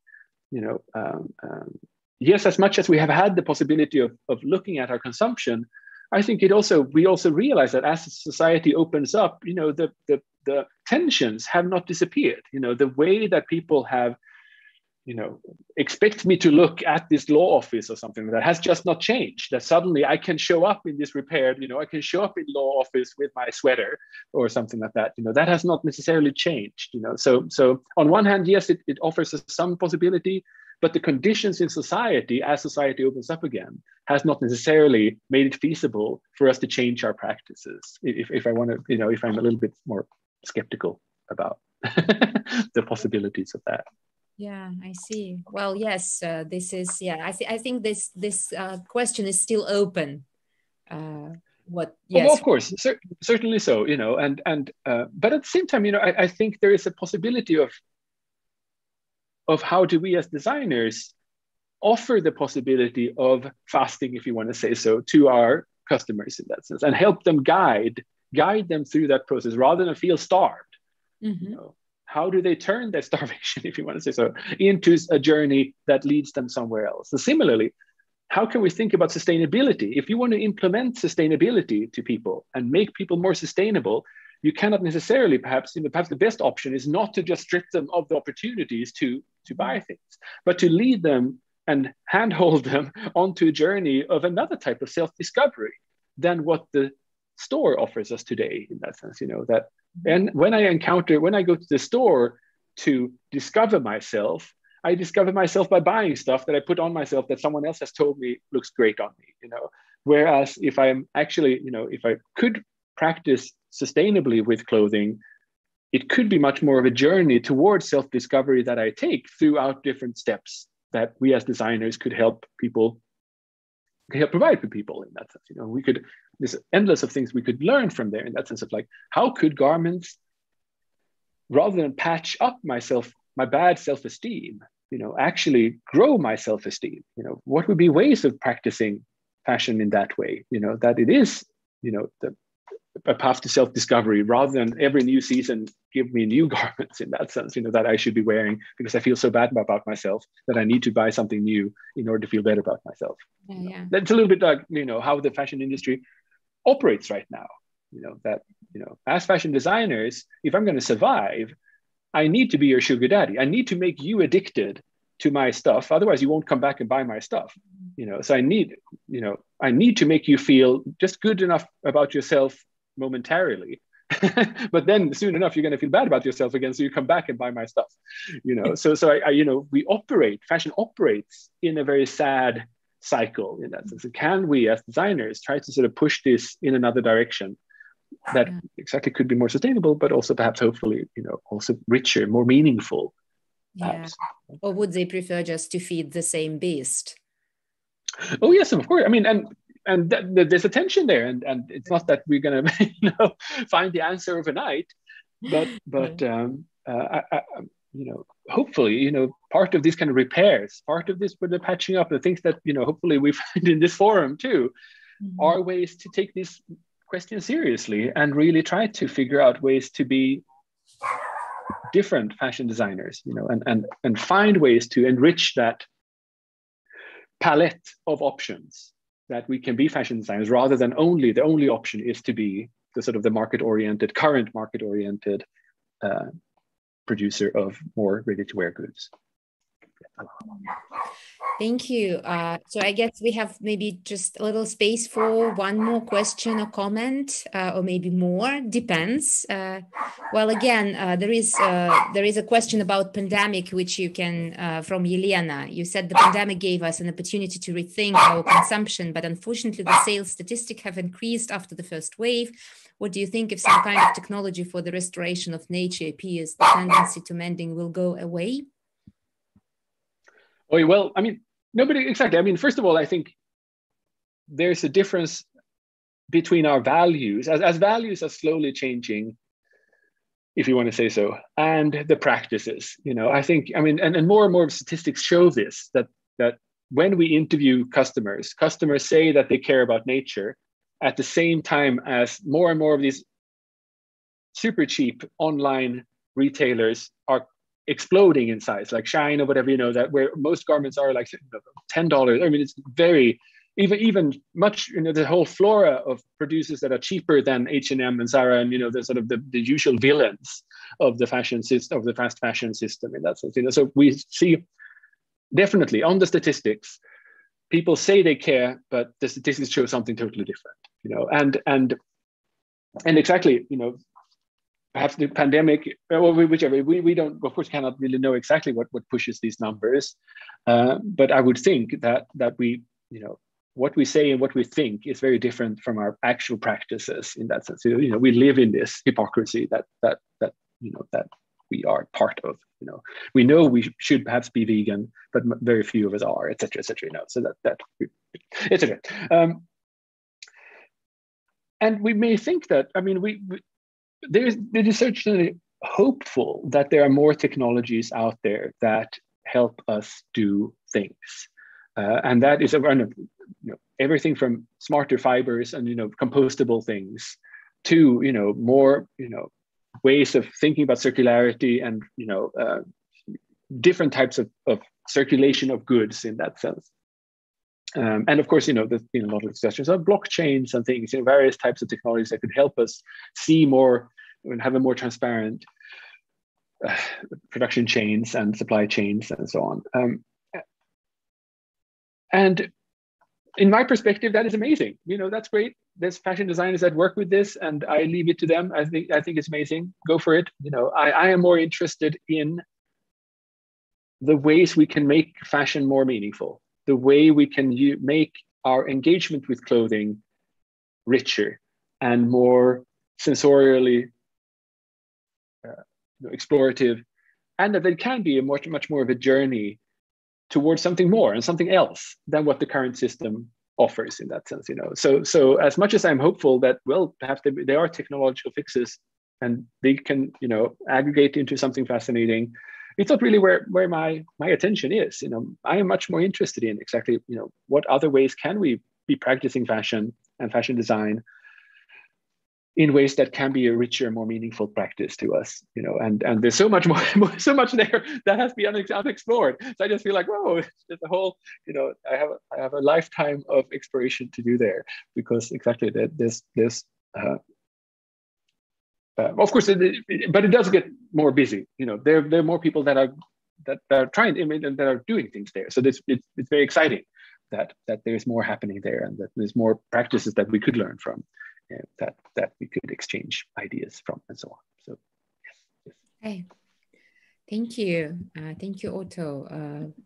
Speaker 2: you know, um, um, yes, as much as we have had the possibility of, of looking at our consumption, I think it also we also realize that as society opens up, you know, the the the tensions have not disappeared. You know, the way that people have, you know, expect me to look at this law office or something that has just not changed. That suddenly I can show up in this repaired, you know, I can show up in law office with my sweater or something like that. You know, that has not necessarily changed. You know, so so on one hand, yes, it, it offers us some possibility but the conditions in society, as society opens up again, has not necessarily made it feasible for us to change our practices. If, if I want to, you know, if I'm a little bit more skeptical about [laughs] the possibilities of that.
Speaker 1: Yeah, I see. Well, yes, uh, this is yeah. I, th- I think this this uh, question is still open. Uh, what? Yes,
Speaker 2: well, of course, cer- certainly so. You know, and and uh, but at the same time, you know, I, I think there is a possibility of of how do we as designers offer the possibility of fasting, if you want to say so, to our customers in that sense, and help them guide guide them through that process rather than feel starved. Mm-hmm. You know, how do they turn their [laughs] starvation, if you want to say so, into a journey that leads them somewhere else? So similarly, how can we think about sustainability? If you want to implement sustainability to people and make people more sustainable, you cannot necessarily perhaps you know perhaps the best option is not to just strip them of the opportunities to to buy things but to lead them and handhold them [laughs] onto a journey of another type of self-discovery than what the store offers us today in that sense you know that and when i encounter when i go to the store to discover myself i discover myself by buying stuff that i put on myself that someone else has told me looks great on me you know whereas if i'm actually you know if i could practice sustainably with clothing, it could be much more of a journey towards self discovery that I take throughout different steps that we as designers could help people could help provide for people in that sense. You know, we could there's endless of things we could learn from there in that sense of like how could garments rather than patch up myself my bad self-esteem you know actually grow my self-esteem? You know what would be ways of practicing fashion in that way? You know that it is you know the a path to self-discovery rather than every new season give me new [laughs] garments in that sense you know that i should be wearing because i feel so bad about myself that i need to buy something new in order to feel better about myself.
Speaker 1: Yeah, yeah.
Speaker 2: that's a little bit like you know how the fashion industry operates right now. You know that you know as fashion designers if i'm going to survive i need to be your sugar daddy. I need to make you addicted to my stuff otherwise you won't come back and buy my stuff. You know so i need you know i need to make you feel just good enough about yourself momentarily. [laughs] But then soon enough you're going to feel bad about yourself again so you come back and buy my stuff. You know so so I, I, you know we operate fashion operates in a very sad cycle in that sense and can we as designers try to sort of push this in another direction that yeah. exactly could be more sustainable but also perhaps hopefully you know also richer more meaningful
Speaker 1: yeah. Or would they prefer just to feed the same beast?
Speaker 2: Oh yes of course. I mean and and th- th- there's a tension there and, and it's not that we're going [laughs] to you know find the answer overnight but [laughs] but um, uh, I, I, you know hopefully you know part of these kind of repairs part of this with the patching up the things that you know hopefully we [laughs] find in this forum too mm-hmm. are ways to take these questions seriously and really try to figure out ways to be different fashion designers you know and and and find ways to enrich that palette of options that we can be fashion designers rather than only the only option is to be the sort of the market oriented current market oriented uh, producer of more ready to wear goods
Speaker 1: Thank you. Uh, so I guess we have maybe just a little space for one more question or comment, uh, or maybe more. Depends. Uh, well, again, uh, there is uh, there is a question about pandemic, which you can uh, from Yelena. You said the pandemic gave us an opportunity to rethink our consumption, but unfortunately, the sales statistics have increased after the first wave. What do you think if some kind of technology for the restoration of nature appears, the tendency to mending will go away?
Speaker 2: Oh, well, I mean, nobody exactly. I mean, first of all, I think there's a difference between our values as, as values are slowly changing if you want to say so and the practices you know i think i mean and, and more and more of statistics show this that that when we interview customers customers say that they care about nature at the same time as more and more of these super cheap online retailers are exploding in size, like Shein or whatever, you know, that where most garments are like ten dollars. I mean, it's very even even much you know the whole flora of producers that are cheaper than H&M and Zara and you know the sort of the, the usual villains of the fashion system of the fast fashion system in that sense you know so we see definitely on the statistics people say they care but the statistics show something totally different you know and and and exactly you know perhaps the pandemic or whichever we, we don't of course cannot really know exactly what what pushes these numbers. Uh, but i would think that that we you know what we say and what we think is very different from our actual practices in that sense. You know we live in this hypocrisy that that that you know that we are part of you know. We know we should perhaps be vegan but very few of us are etc etc you know. So that that etc um, and we may think that i mean we, we there is it is certainly hopeful that there are more technologies out there that help us do things uh, and that is a, you know, everything from smarter fibers and you know compostable things to you know more you know ways of thinking about circularity and you know uh, different types of, of circulation of goods in that sense. Um, and of course, you know, there's been a lot of discussions of blockchains and things, you know, various types of technologies that could help us see more and have a more transparent uh, production chains and supply chains and so on. Um, and in my perspective, that is amazing. You know, that's great. There's fashion designers that work with this, and I leave it to them. I think I think it's amazing. Go for it. You know, I, I am more interested in the ways we can make fashion more meaningful, the way we can u- make our engagement with clothing richer and more sensorially uh, explorative, and that it can be a much much more of a journey towards something more and something else than what the current system offers in that sense you know. So so as much as i'm hopeful that well perhaps they, there are technological fixes and they can you know aggregate into something fascinating it's not really where where my my attention is you know. I am much more interested in exactly you know what other ways can we be practicing fashion and fashion design in ways that can be a richer, more meaningful practice to us, you know, and and there's so much more, [laughs] so much there that has to be unexplored. So I just feel like, whoa, there's a whole, you know, I have a, I have a lifetime of exploration to do there because exactly that there's there's uh, uh, of course, it, it, but it does get more busy. You know, there there are more people that are that, that are trying, mean, that are doing things there. So this it's, it's very exciting that that there's more happening there and that there's more practices that we could learn from uh, that that we could exchange ideas from and so on. So yes, yes.
Speaker 1: Hey, thank you, uh, thank you, Otto. Uh,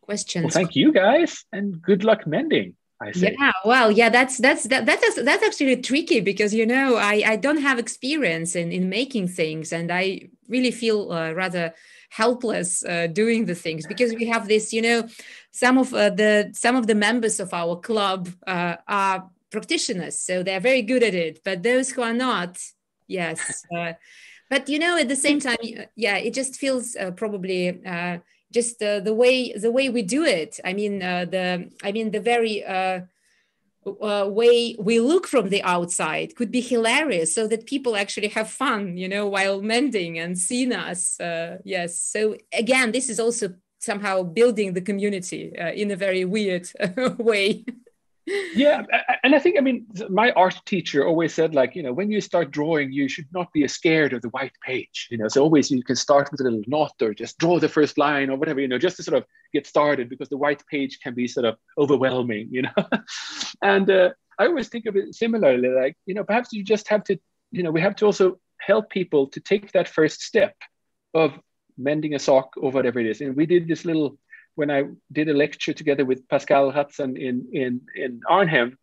Speaker 1: questions?
Speaker 2: Well, thank you guys, and good luck mending. I.
Speaker 1: Yeah, well, yeah, that's that's that, that's that's actually tricky because you know I I don't have experience in in making things, and I really feel uh, rather helpless uh, doing the things because we have this you know some of uh, the some of the members of our club uh, are practitioners so they're very good at it but those who are not yes [laughs] uh, but you know at the same time yeah it just feels uh, probably uh, just uh, the way the way we do it. I mean uh, the i mean the very uh, way we look from the outside could be hilarious so that people actually have fun you know while mending and seeing us yes. So again this is also somehow building the community in a very weird [laughs] way
Speaker 2: yeah and i think i mean my art teacher always said like you know when you start drawing you should not be scared of the white page you know so always you can start with a little knot or just draw the first line or whatever you know just to sort of get started because the white page can be sort of overwhelming you know? [laughs] And uh, i always think of it similarly like you know perhaps you just have to you know we have to also help people to take that first step of mending a sock or whatever it is. And we did this little when I did a lecture together with Pascale Gatzen in in in Arnhem,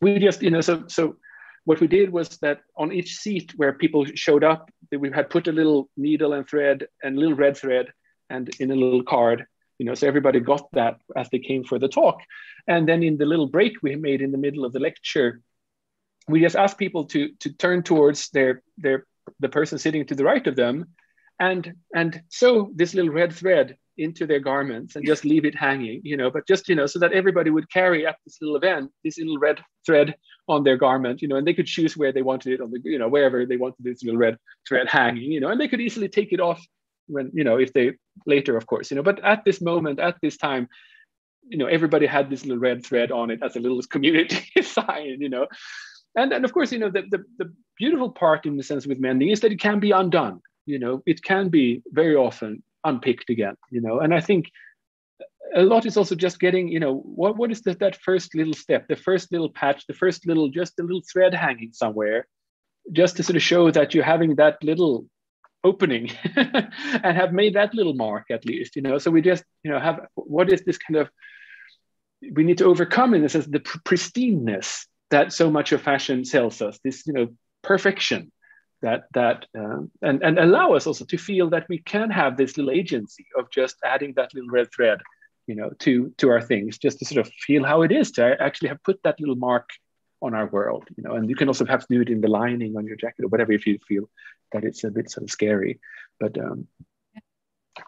Speaker 2: we just you know so so what we did was that on each seat where people showed up, we had put a little needle and thread and little red thread and in a little card, you know, so everybody got that as they came for the talk. And then in the little break we made in the middle of the lecture, we just asked people to to turn towards their their the person sitting to the right of them and and sew this little red thread into their garments and just leave it hanging, you know, but just, you know, so that everybody would carry at this little event this little red thread on their garment, you know, and they could choose where they wanted it on the, you know, wherever they wanted this little red thread hanging, you know, and they could easily take it off when you know if they later of course you know but at this moment at this time you know everybody had this little red thread on it as a little community sign you know and and of course you know the, the the beautiful part in the sense with mending is that it can be undone you know it can be very often unpicked again you know? And i think a lot is also just getting you know what what is the, that first little step the first little patch the first little just a little thread hanging somewhere just to sort of show that you're having that little opening [laughs] and have made that little mark at least you know? So we just you know have what is this kind of we need to overcome in this as the pristineness that so much of fashion sells us this you know perfection that that um, and and allow us also to feel that we can have this little agency of just adding that little red thread you know to to our things just to sort of feel how it is to actually have put that little mark on our world you know. And you can also perhaps do it in the lining on your jacket or whatever if you feel that it's a bit sort of scary. But um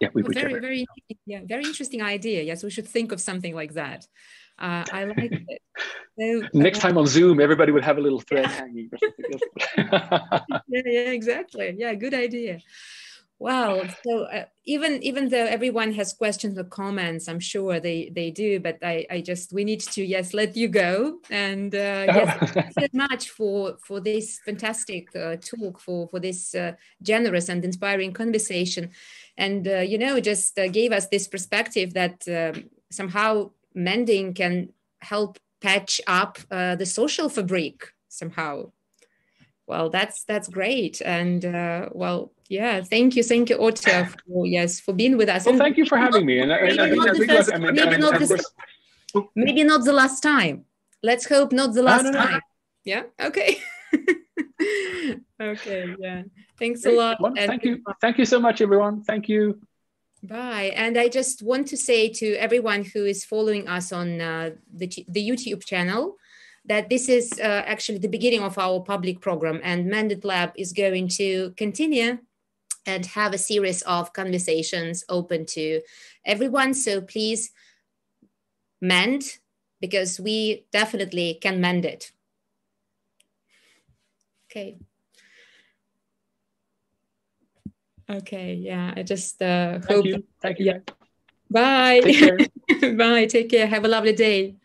Speaker 2: yeah we
Speaker 1: oh, very very yeah very interesting idea. Yes we should think of something like that uh, I like [laughs] it.
Speaker 2: So, Next time on Zoom, everybody would have a little thread hanging. [laughs]
Speaker 1: yeah, yeah, exactly. Yeah, good idea. Wow. So uh, even even though everyone has questions or comments, I'm sure they they do. But I I just we need to yes let you go and uh, [laughs] yes thank you so much for for this fantastic uh, talk for for this uh, generous and inspiring conversation, and uh, you know just uh, gave us this perspective that um, somehow mending can help patch up uh, the social fabric somehow. Well that's that's great. And uh, well yeah thank you thank you Otto for yes for being with us.
Speaker 2: Well thank you for having me. And,
Speaker 1: maybe, not the last time. Let's hope not the last no, no, no. time. Yeah? Okay. [laughs] Okay yeah. Thanks a lot.
Speaker 2: Well, thank you. Thank you so much everyone. Thank you
Speaker 1: Bye. And I just want to say to everyone who is following us on uh, the, the YouTube channel that this is uh, actually the beginning of our public program, and Mendit Lab is going to continue and have a series of conversations open to everyone. So please mend because we definitely can mend it. Okay. Okay, yeah, I just uh,
Speaker 2: Thank hope. You. Thank you. Yeah.
Speaker 1: Bye. Take [laughs] Bye. Take care. Have a lovely day.